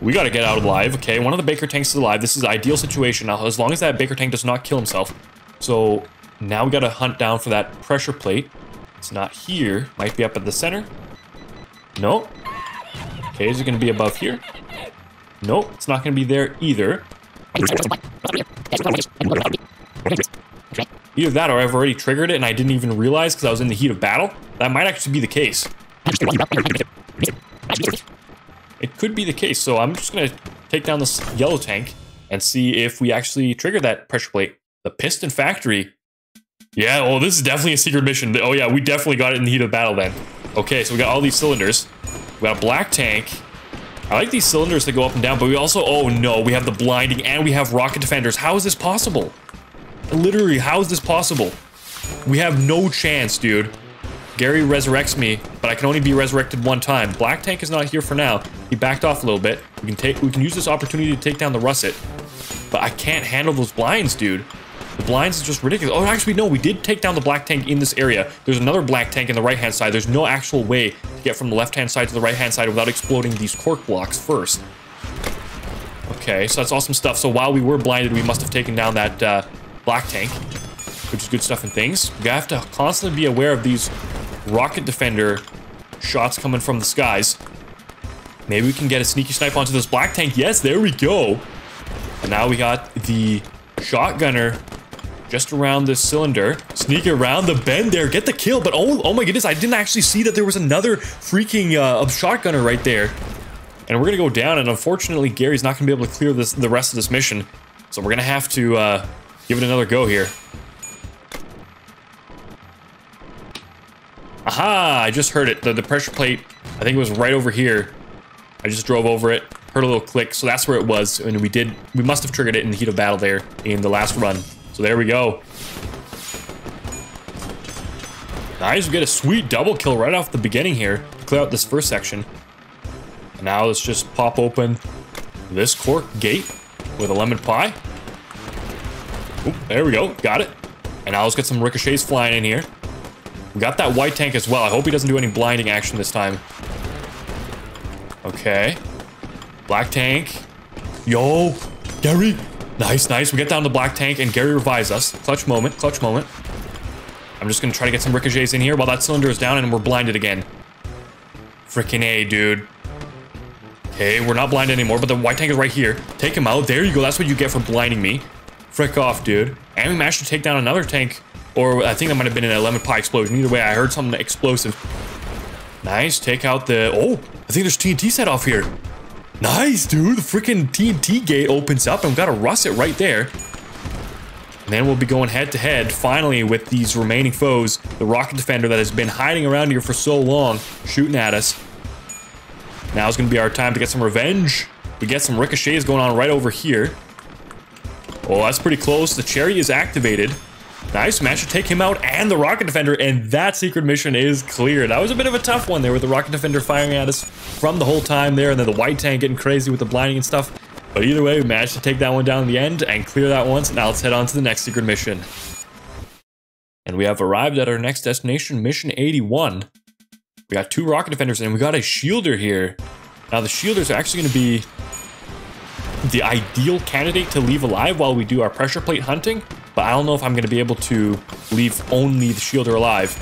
we got to get out alive. Okay, one of the Baker tanks is alive. This is an ideal situation now, as long as that Baker tank does not kill himself. So now we got to hunt down for that pressure plate. It's not here. Might be up at the center. Nope. Okay, is it going to be above here? Nope, it's not going to be there either. Either that or I've already triggered it and I didn't even realize because I was in the heat of battle. That might actually be the case. It could be the case, so I'm just going to take down this yellow tank and see if we actually trigger that pressure plate. The Piston Factory. Yeah, well, this is definitely a secret mission. Oh yeah, we definitely got it in the heat of battle then. Okay, so we got all these cylinders. We got a black tank. I like these cylinders that go up and down, but we also, oh no, we have the blinding and we have rocket defenders. How is this possible? Literally, how is this possible? We have no chance, dude. Gary resurrects me, but I can only be resurrected one time. Black Tank is not here for now. He backed off a little bit. We can take we can use this opportunity to take down the russet. But I can't handle those blinds, dude. The blinds is just ridiculous. Oh, actually, no, we did take down the black tank in this area. There's another black tank in the right-hand side. There's no actual way to get from the left-hand side to the right-hand side without exploding these cork blocks first. Okay, so that's awesome stuff. So while we were blinded, we must have taken down that uh, black tank, which is good stuff and things. We have to constantly be aware of these rocket defender shots coming from the skies. Maybe we can get a sneaky snipe onto this black tank. Yes, there we go. And now we got the shotgunner just around this cylinder. Sneak around the bend there, get the kill. But oh, oh my goodness, I didn't actually see that there was another freaking uh, shotgunner right there. And we're gonna go down, and unfortunately, Gary's not gonna be able to clear this the rest of this mission. So we're gonna have to uh, give it another go here. Aha! I just heard it. The, the pressure plate, I think it was right over here. I just drove over it, heard a little click, so that's where it was. And we did, we must have triggered it in the heat of battle there in the last run. So there we go. Nice, we get a sweet double kill right off the beginning here to clear out this first section. And now let's just pop open this cork gate with a lemon pie. Oop, there we go, got it. And now let's get some ricochets flying in here. We got that white tank as well. I hope he doesn't do any blinding action this time. Okay. Black tank. Yo, Gary. Nice, nice. We get down to the black tank and Gary revives us. Clutch moment, clutch moment. I'm just going to try to get some ricochets in here while that cylinder is down and we're blinded again. Freaking A, dude. Okay, we're not blind anymore, but the white tank is right here. Take him out. There you go. That's what you get for blinding me. Frick off, dude. And we managed to take down another tank. Or I think that might have been an lemon pie explosion. Either way, I heard something explosive. Nice. Take out the... Oh, I think there's TNT set off here. Nice, dude. The freaking TNT gate opens up and we've got a russet right there. And then we'll be going head to head, finally, with these remaining foes. The Rocket Defender that has been hiding around here for so long, shooting at us. Now's going to be our time to get some revenge. We get some ricochets going on right over here. Oh, that's pretty close. The cherry is activated. Nice, managed to take him out and the Rocket Defender, and that secret mission is clear. That was a bit of a tough one there with the Rocket Defender firing at us from the whole time there, and then the White Tank getting crazy with the blinding and stuff. But either way, we managed to take that one down in the end and clear that once. Now let's head on to the next secret mission. And we have arrived at our next destination, Mission 81. We got two rocket defenders and we got a shielder here. Now the shielders are actually going to be the ideal candidate to leave alive while we do our pressure plate hunting. But I don't know if I'm going to be able to leave only the shielder alive.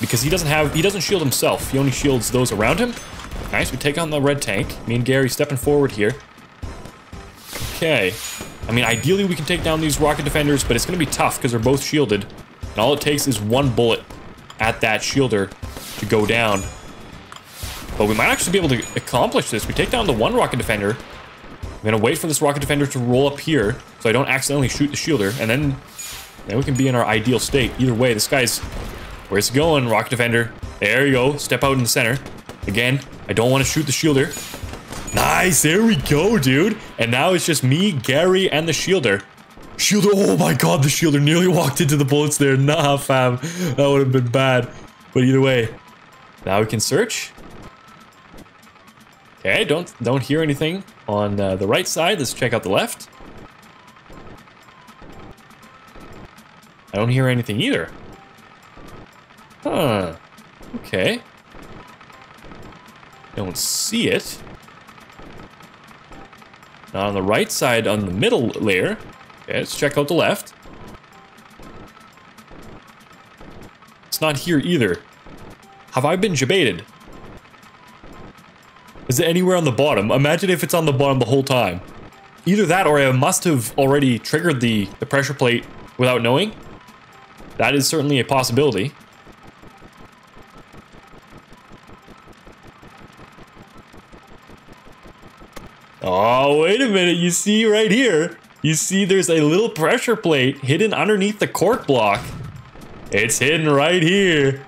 Because he doesn't have, he doesn't shield himself. He only shields those around him. Nice, we take on the red tank. Me and Gary stepping forward here. Okay. I mean, ideally we can take down these rocket defenders, but it's going to be tough because they're both shielded. And all it takes is one bullet at that shielder to go down. But we might actually be able to accomplish this. We take down the one rocket defender. I'm to wait for this rocket defender to roll up here so I don't accidentally shoot the shielder. And then, then we can be in our ideal state. Either way, this guy's... Where's he going, rocket defender? There you go. Step out in the center. Again, I don't want to shoot the shielder. Nice, there we go, dude. And now it's just me, Gary, and the shielder. Shielder, oh my god, the shielder nearly walked into the bullets there. Nah, fam, that would have been bad. But either way, now we can search. Okay, don't don't hear anything on uh, the right side. Let's check out the left. I don't hear anything either. Huh. Okay. Don't see it. Now on the right side, on the middle layer, okay, let's check out the left. It's not here either. Have I been jebaited? Is it anywhere on the bottom? Imagine if it's on the bottom the whole time. Either that or I must have already triggered the, the pressure plate without knowing. That is certainly a possibility. Oh, wait a minute. You see right here, you see there's a little pressure plate hidden underneath the cork block. It's hidden right here.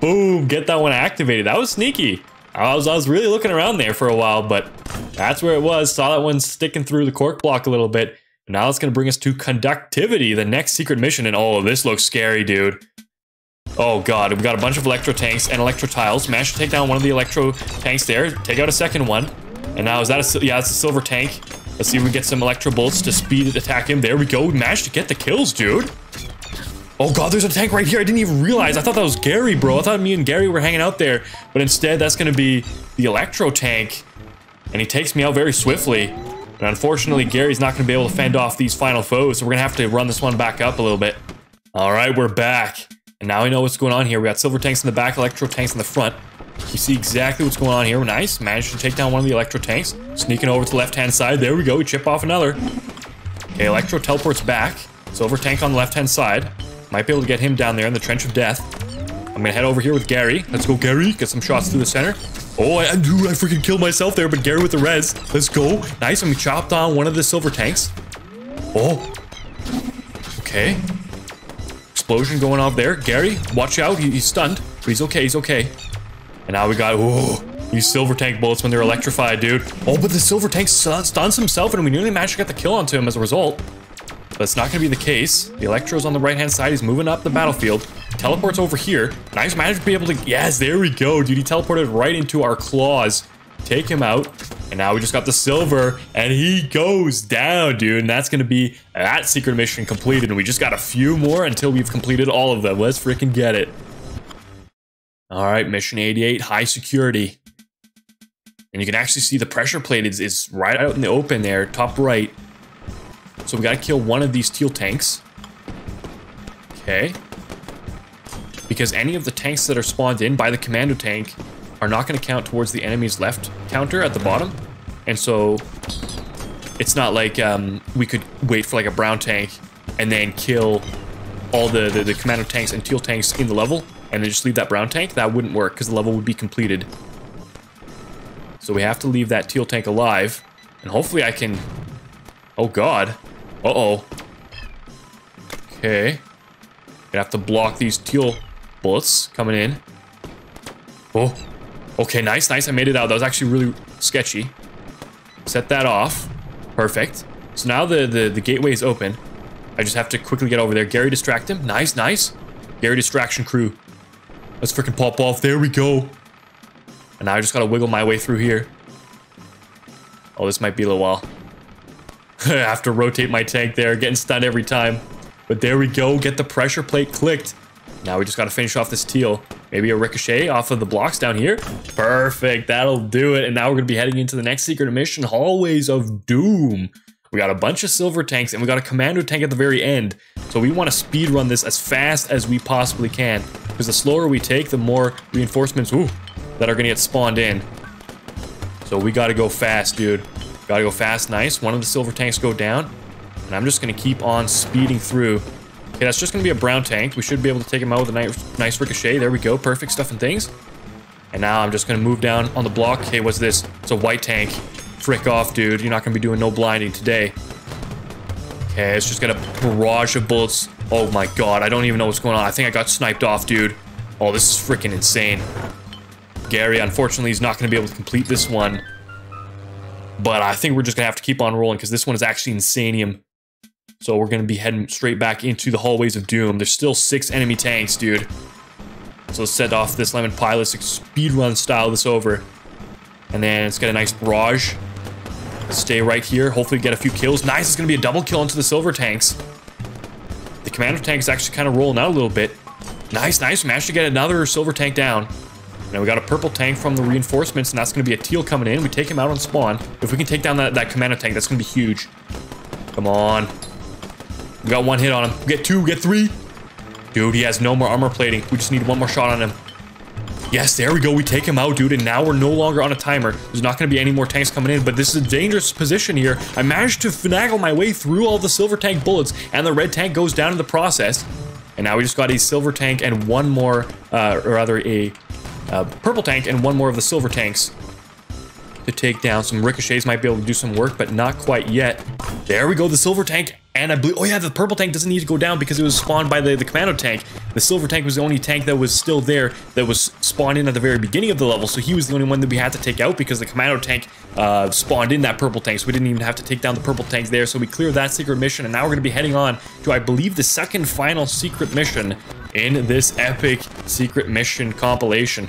Boom, get that one activated. That was sneaky. I was, I was really looking around there for a while, but that's where it was. Saw that one sticking through the cork block a little bit. Now it's going to bring us to conductivity, the next secret mission. And oh, this looks scary, dude. Oh god, we got a bunch of electro tanks and electro tiles. Managed to take down one of the electro tanks there. Take out a second one. And now, is that a... Yeah, it's a silver tank. Let's see if we get some electro bolts to speed attack him. There we go. We managed to get the kills, dude. Oh god, there's a tank right here. I didn't even realize. I thought that was Gary, bro. I thought me and Gary were hanging out there. But instead, that's going to be the electro tank. And he takes me out very swiftly. And unfortunately, Gary's not going to be able to fend off these final foes. So we're going to have to run this one back up a little bit. All right, we're back. And now we know what's going on here. We got silver tanks in the back, electro tanks in the front. You see exactly what's going on here. Nice. Managed to take down one of the Electro tanks. Sneaking over to the left-hand side. There we go. We chip off another. Okay, Electro teleports back. Silver tank on the left-hand side. Might be able to get him down there in the Trench of Death. I'm gonna head over here with Gary. Let's go, Gary. Get some shots through the center. Oh, I, dude, I freaking killed myself there, but Gary with the res. Let's go. Nice, and we chopped on one of the silver tanks. Oh. Okay. Explosion going off there. Gary, watch out. He, he's stunned. But he's okay, he's okay. And now we got, oh, these silver tank bullets when they're electrified, dude. Oh, but the silver tank stuns himself and we nearly managed to get the kill onto him as a result. But it's not going to be the case. The Electro's on the right-hand side. He's moving up the battlefield. Teleports over here. Nice managed to be able to... Yes, there we go, dude. He teleported right into our claws. Take him out. And now we just got the silver. And he goes down, dude. And that's going to be that secret mission completed. And we just got a few more until we've completed all of them. Let's freaking get it. All right, mission 88, high security. And you can actually see the pressure plate is, is right out in the open there, top right. So we gotta kill one of these teal tanks. Okay. Because any of the tanks that are spawned in by the commando tank are not gonna count towards the enemy's left counter at the bottom. And so it's not like um, we could wait for like a brown tank and then kill all the, the, the commando tanks and teal tanks in the level and then just leave that brown tank, that wouldn't work because the level would be completed. So we have to leave that teal tank alive. And hopefully I can... Oh god. Uh-oh. Okay. Gonna have to block these teal bullets coming in. Oh. Okay, nice, nice. I made it out. That was actually really sketchy. Set that off. Perfect. So now the, the, the gateway is open. I just have to quickly get over there. Gary, distract him. Nice, nice. Gary, distraction crew. Let's freaking pop off. There we go. And now I just gotta wiggle my way through here. Oh, this might be a little while. I have to rotate my tank there, getting stunned every time. But there we go, get the pressure plate clicked. Now we just gotta finish off this teal. Maybe a ricochet off of the blocks down here. Perfect, that'll do it. And now we're gonna be heading into the next secret mission, Hallways of Doom. We got a bunch of silver tanks and we got a commando tank at the very end. So we want to speed run this as fast as we possibly can. Because the slower we take, the more reinforcements ooh, that are to get spawned in. So we got to go fast, dude. Got to go fast. Nice. One of the silver tanks go down. And I'm just to keep on speeding through. Okay, that's just to be a brown tank. We should be able to take him out with a nice, ricochet. There we go. Perfect stuff and things. And now I'm just to move down on the block. Hey, what's this? It's a white tank. Frick off, dude. You're not to be doing no blinding today. Okay, it's just got a barrage of bullets. Oh my god, I don't even know what's going on. I think I got sniped off, dude. Oh, this is freaking insane. Gary, unfortunately, is not going to be able to complete this one. But I think we're just going to have to keep on rolling because this one is actually insanium. So we're going to be heading straight back into the hallways of doom. There's still six enemy tanks, dude. So let's set off this lemon pie. Let's speedrun style this over. And then it's got a nice barrage. Stay right here. Hopefully get a few kills. Nice. It's going to be a double kill into the silver tanks. The commander tank is actually kind of rolling out a little bit. Nice, nice. Managed to get another silver tank down. Now we got a purple tank from the reinforcements, and that's going to be a teal coming in. We take him out on spawn. If we can take down that, that commander tank, that's going to be huge. Come on. We got one hit on him. We get two, we get three. Dude, he has no more armor plating. We just need one more shot on him. Yes, there we go. We take him out, dude, and now we're no longer on a timer. There's not going to be any more tanks coming in, but this is a dangerous position here. I managed to finagle my way through all the silver tank bullets, and the red tank goes down in the process. And now we just got a silver tank and one more, uh, or rather a uh, purple tank and one more of the silver tanks to take down. Some ricochets might be able to do some work, but not quite yet. There we go, the silver tank and I believe, oh yeah, the purple tank doesn't need to go down because it was spawned by the, the commando tank. The silver tank was the only tank that was still there that was spawned in at the very beginning of the level. So he was the only one that we had to take out because the commando tank uh, spawned in that purple tank. So we didn't even have to take down the purple tank there. So we cleared that secret mission. And now we're going to be heading on to, I believe, the second final secret mission in this epic secret mission compilation.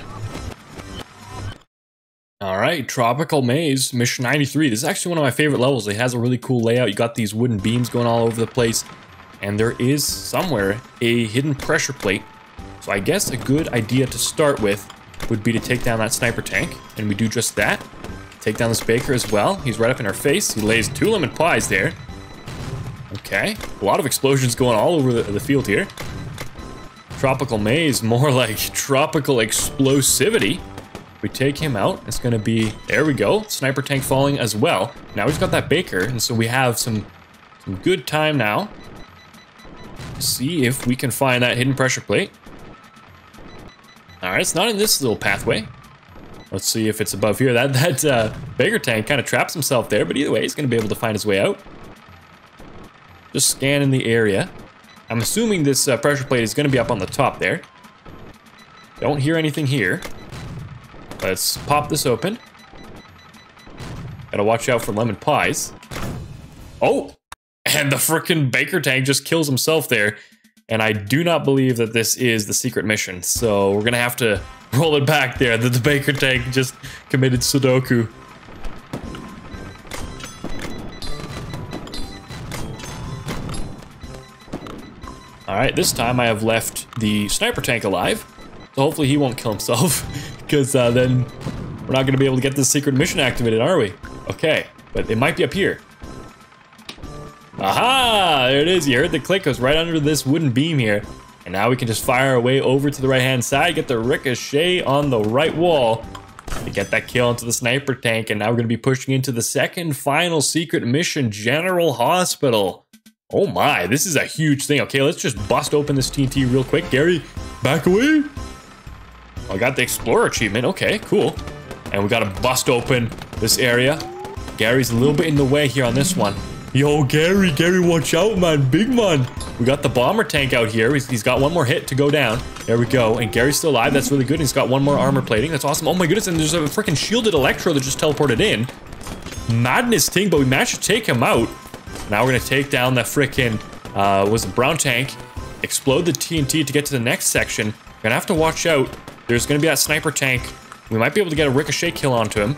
All right, Tropical Maze, Mission 93. This is actually one of my favorite levels. It has a really cool layout. You got these wooden beams going all over the place. And there is somewhere a hidden pressure plate. So I guess a good idea to start with would be to take down that sniper tank. And we do just that. Take down this baker as well. He's right up in our face. He lays two lemon pies there. Okay, a lot of explosions going all over the, the field here. Tropical Maze, more like tropical explosivity. We take him out. It's going to be, there we go, sniper tank falling as well. Now we've got that Baker, and so we have some, some good time now see if we can find that hidden pressure plate. All right, it's not in this little pathway. Let's see if it's above here. That that uh, Baker tank kind of traps himself there, but either way, he's going to be able to find his way out. Just scanning the area. I'm assuming this uh, pressure plate is going to be up on the top there. Don't hear anything here. Let's pop this open. Gotta watch out for lemon pies. Oh! And the freaking Baker tank just kills himself there. And I do not believe that this is the secret mission. So we're gonna have to roll it back there. That the Baker tank just committed Sudoku. Alright, this time I have left the sniper tank alive. So hopefully he won't kill himself. Because uh, then we're not going to be able to get this secret mission activated, are we? Okay, but it might be up here. Aha! There it is. You heard the click. It was right under this wooden beam here. And now we can just fire our way over to the right-hand side, get the ricochet on the right wall to get that kill into the sniper tank. And now we're going to be pushing into the second final secret mission, General Hospital. Oh my, this is a huge thing. Okay, let's just bust open this TNT real quick. Gary, back away. I got the Explorer achievement. Okay, cool. And we got to bust open this area. Gary's a little bit in the way here on this one. Yo, Gary, Gary, watch out, man. Big man. We got the bomber tank out here. he's, he's got one more hit to go down. There we go. And Gary's still alive. That's really good. He's got one more armor plating. That's awesome. Oh my goodness. And there's a freaking shielded Electro that just teleported in. Madness thing, but we managed to take him out. Now we're going to take down that freaking, uh, was it brown tank, explode the TNT to get to the next section. We're going to have to watch out. There's going to be that sniper tank. We might be able to get a ricochet kill onto him.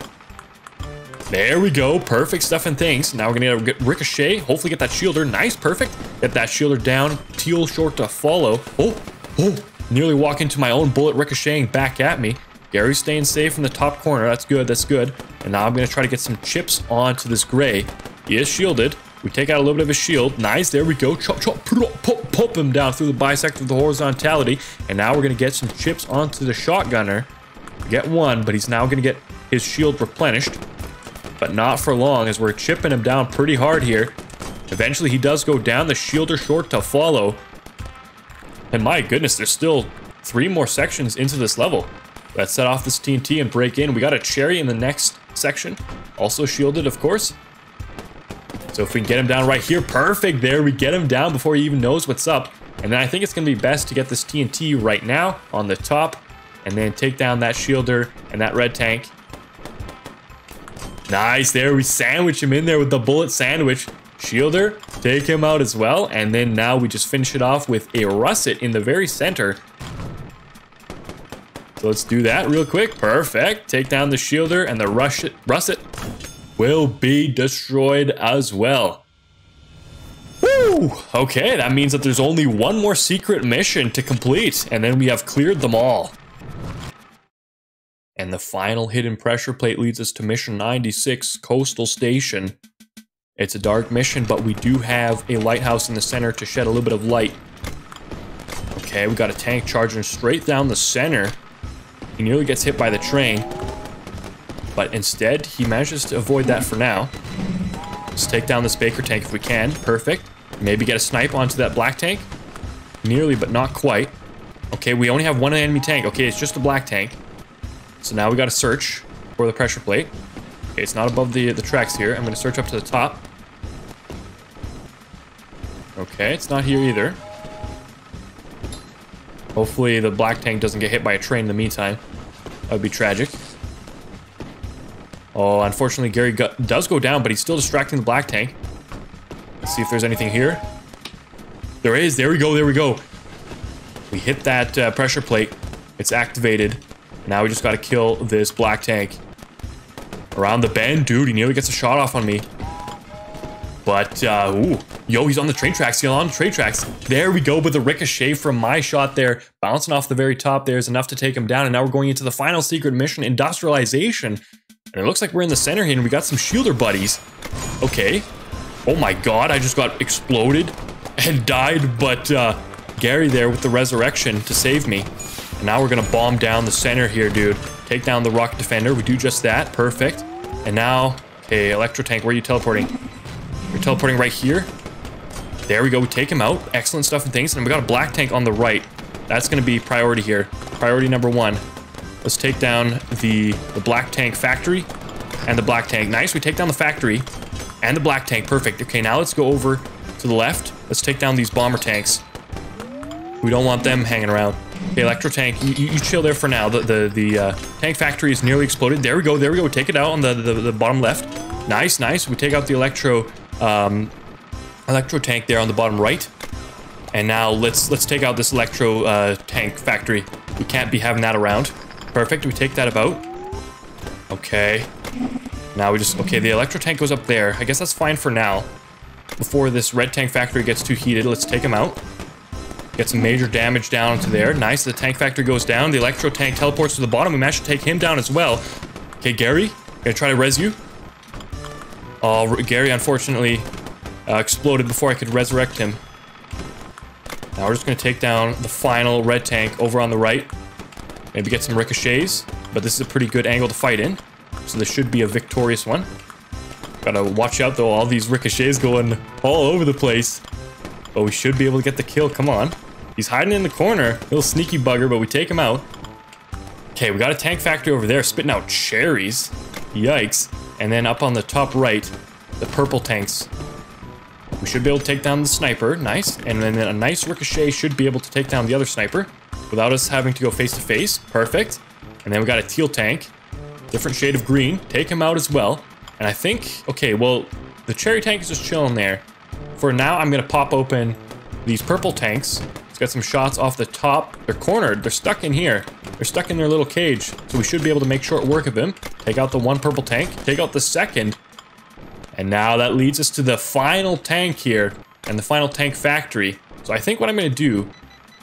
There we go. Perfect stuff and things. Now we're going to get Ricochet. Hopefully get that shielder. Nice. Perfect. Get that shielder down. Teal short to follow. Oh, oh. Nearly walk into my own bullet ricocheting back at me. Gary's staying safe in the top corner. That's good. That's good. And now I'm going to try to get some chips onto this gray. He is shielded. We take out a little bit of his shield. Nice. There we go. Chop, chop, pop, pop, pop him down through the bisect of the horizontality. And now we're going to get some chips onto the shotgunner. Get one, but he's now going to get his shield replenished but not for long as we're chipping him down pretty hard here. Eventually he does go down, the shielder short to follow. And my goodness, there's still three more sections into this level. Let's set off this TNT and break in. We got a cherry in the next section, also shielded, of course. So if we get him down right here, perfect. There, we get him down before he even knows what's up. And then I think it's going to be best to get this TNT right now on the top and then take down that shielder and that red tank Nice, there we sandwich him in there with the bullet sandwich. Shielder, take him out as well. And then now we just finish it off with a russet in the very center. So let's do that real quick. Perfect. Take down the shielder and the russet, russet will be destroyed as well. Woo! Okay, that means that there's only one more secret mission to complete, and then we have cleared them all. And the final hidden pressure plate leads us to mission 96, Coastal Station. It's a dark mission, but we do have a lighthouse in the center to shed a little bit of light. Okay, we got a tank charging straight down the center. He nearly gets hit by the train. But instead, he manages to avoid that for now. Let's take down this Baker tank if we can. Perfect. Maybe get a snipe onto that black tank. Nearly, but not quite. Okay, we only have one enemy tank. Okay, it's just a black tank. So now we got to search for the pressure plate. Okay, it's not above the, the tracks here. I'm to search up to the top. Okay, it's not here either. Hopefully the black tank doesn't get hit by a train in the meantime. That would be tragic. Oh, unfortunately Gary does go down, but he's still distracting the black tank. Let's see if there's anything here. There is. There we go. There we go. We hit that uh, pressure plate. It's activated. Now we just gotta kill this black tank. Around the bend, dude, he nearly gets a shot off on me. But, uh, ooh. Yo, he's on the train tracks. He's on the train tracks. There we go, but the ricochet from my shot there, bouncing off the very top there is enough to take him down. And now we're going into the final secret mission, industrialization. And it looks like we're in the center here and we got some shielder buddies. Okay. Oh my god, I just got exploded and died, but uh, Gary there with the resurrection to save me. And now we're gonna bomb down the center here, dude. Take down the rock defender. We do just that. Perfect. And now, okay, electro tank, where are you teleporting? You're teleporting right here. There we go. We take him out. Excellent stuff and things. And we got a black tank on the right. That's gonna be priority here. Priority number one. Let's take down the, the black tank factory and the black tank. Nice. We take down the factory and the black tank. Perfect. Okay, now let's go over to the left. Let's take down these bomber tanks. We don't want them hanging around. Okay, Electro Tank, you, you, chill there for now. The the, the uh, tank factory is nearly exploded. There we go, there we go. Take it out on the, the, the bottom left. Nice, nice. We take out the Electro um, Electro Tank there on the bottom right. And now let's let's take out this Electro uh, Tank factory. We can't be having that around. Perfect, we take that about. Okay. Now we just, okay, the Electro Tank goes up there. I guess that's fine for now. Before this Red Tank factory gets too heated, let's take him out. Get some major damage down to there. Nice, the tank factory goes down. The electro tank teleports to the bottom. We managed to take him down as well. Okay, Gary, gonna try to res you. Oh, Gary unfortunately uh, exploded before I could resurrect him. Now we're just gonna take down the final red tank over on the right. Maybe get some ricochets, but this is a pretty good angle to fight in. So this should be a victorious one. Gotta watch out though, all these ricochets going all over the place. But we should be able to get the kill, come on. He's hiding in the corner, little sneaky bugger, but we take him out. Okay, we got a tank factory over there spitting out cherries. Yikes. And then up on the top right, the purple tanks. We should be able to take down the sniper, nice. And then a nice ricochet should be able to take down the other sniper without us having to go face to face. Perfect. And then we got a teal tank, different shade of green. Take him out as well. And I think, okay, well, the cherry tank is just chilling there. For now, I'm gonna pop open these purple tanks. It's got some shots off the top. They're cornered, they're stuck in here. They're stuck in their little cage. So we should be able to make short work of them. Take out the one purple tank, take out the second. And now that leads us to the final tank here and the final tank factory. So I think what I'm gonna do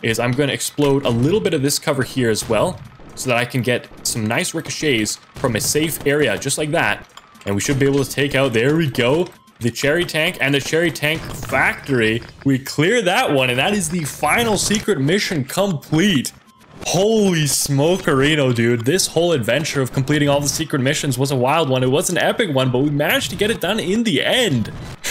is I'm gonna explode a little bit of this cover here as well so that I can get some nice ricochets from a safe area just like that. And we should be able to take out, there we go, the cherry tank and the cherry tank factory. We clear that one and that is the final secret mission complete. Holy smokerino, dude. This whole adventure of completing all the secret missions was a wild one. It was an epic one, but we managed to get it done in the end.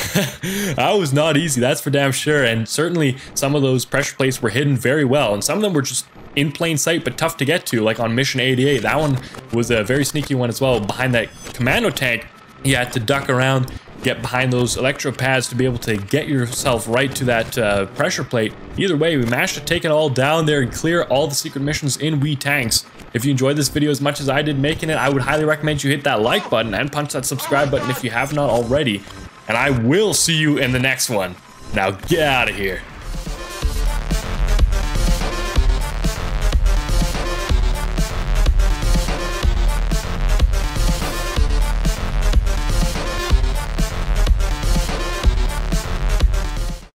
that was not easy, that's for damn sure. And certainly some of those pressure plates were hidden very well. And some of them were just in plain sight, but tough to get to, like on Mission 88. That one was a very sneaky one as well. Behind that commando tank, you had to duck around get behind those electro pads to be able to get yourself right to that uh, pressure plate. Either way, we managed to take it all down there and clear all the secret missions in Wee Tanks. If you enjoyed this video as much as I did making it, I would highly recommend you hit that like button and punch that subscribe button if you have not already. And I will see you in the next one. Now get out of here.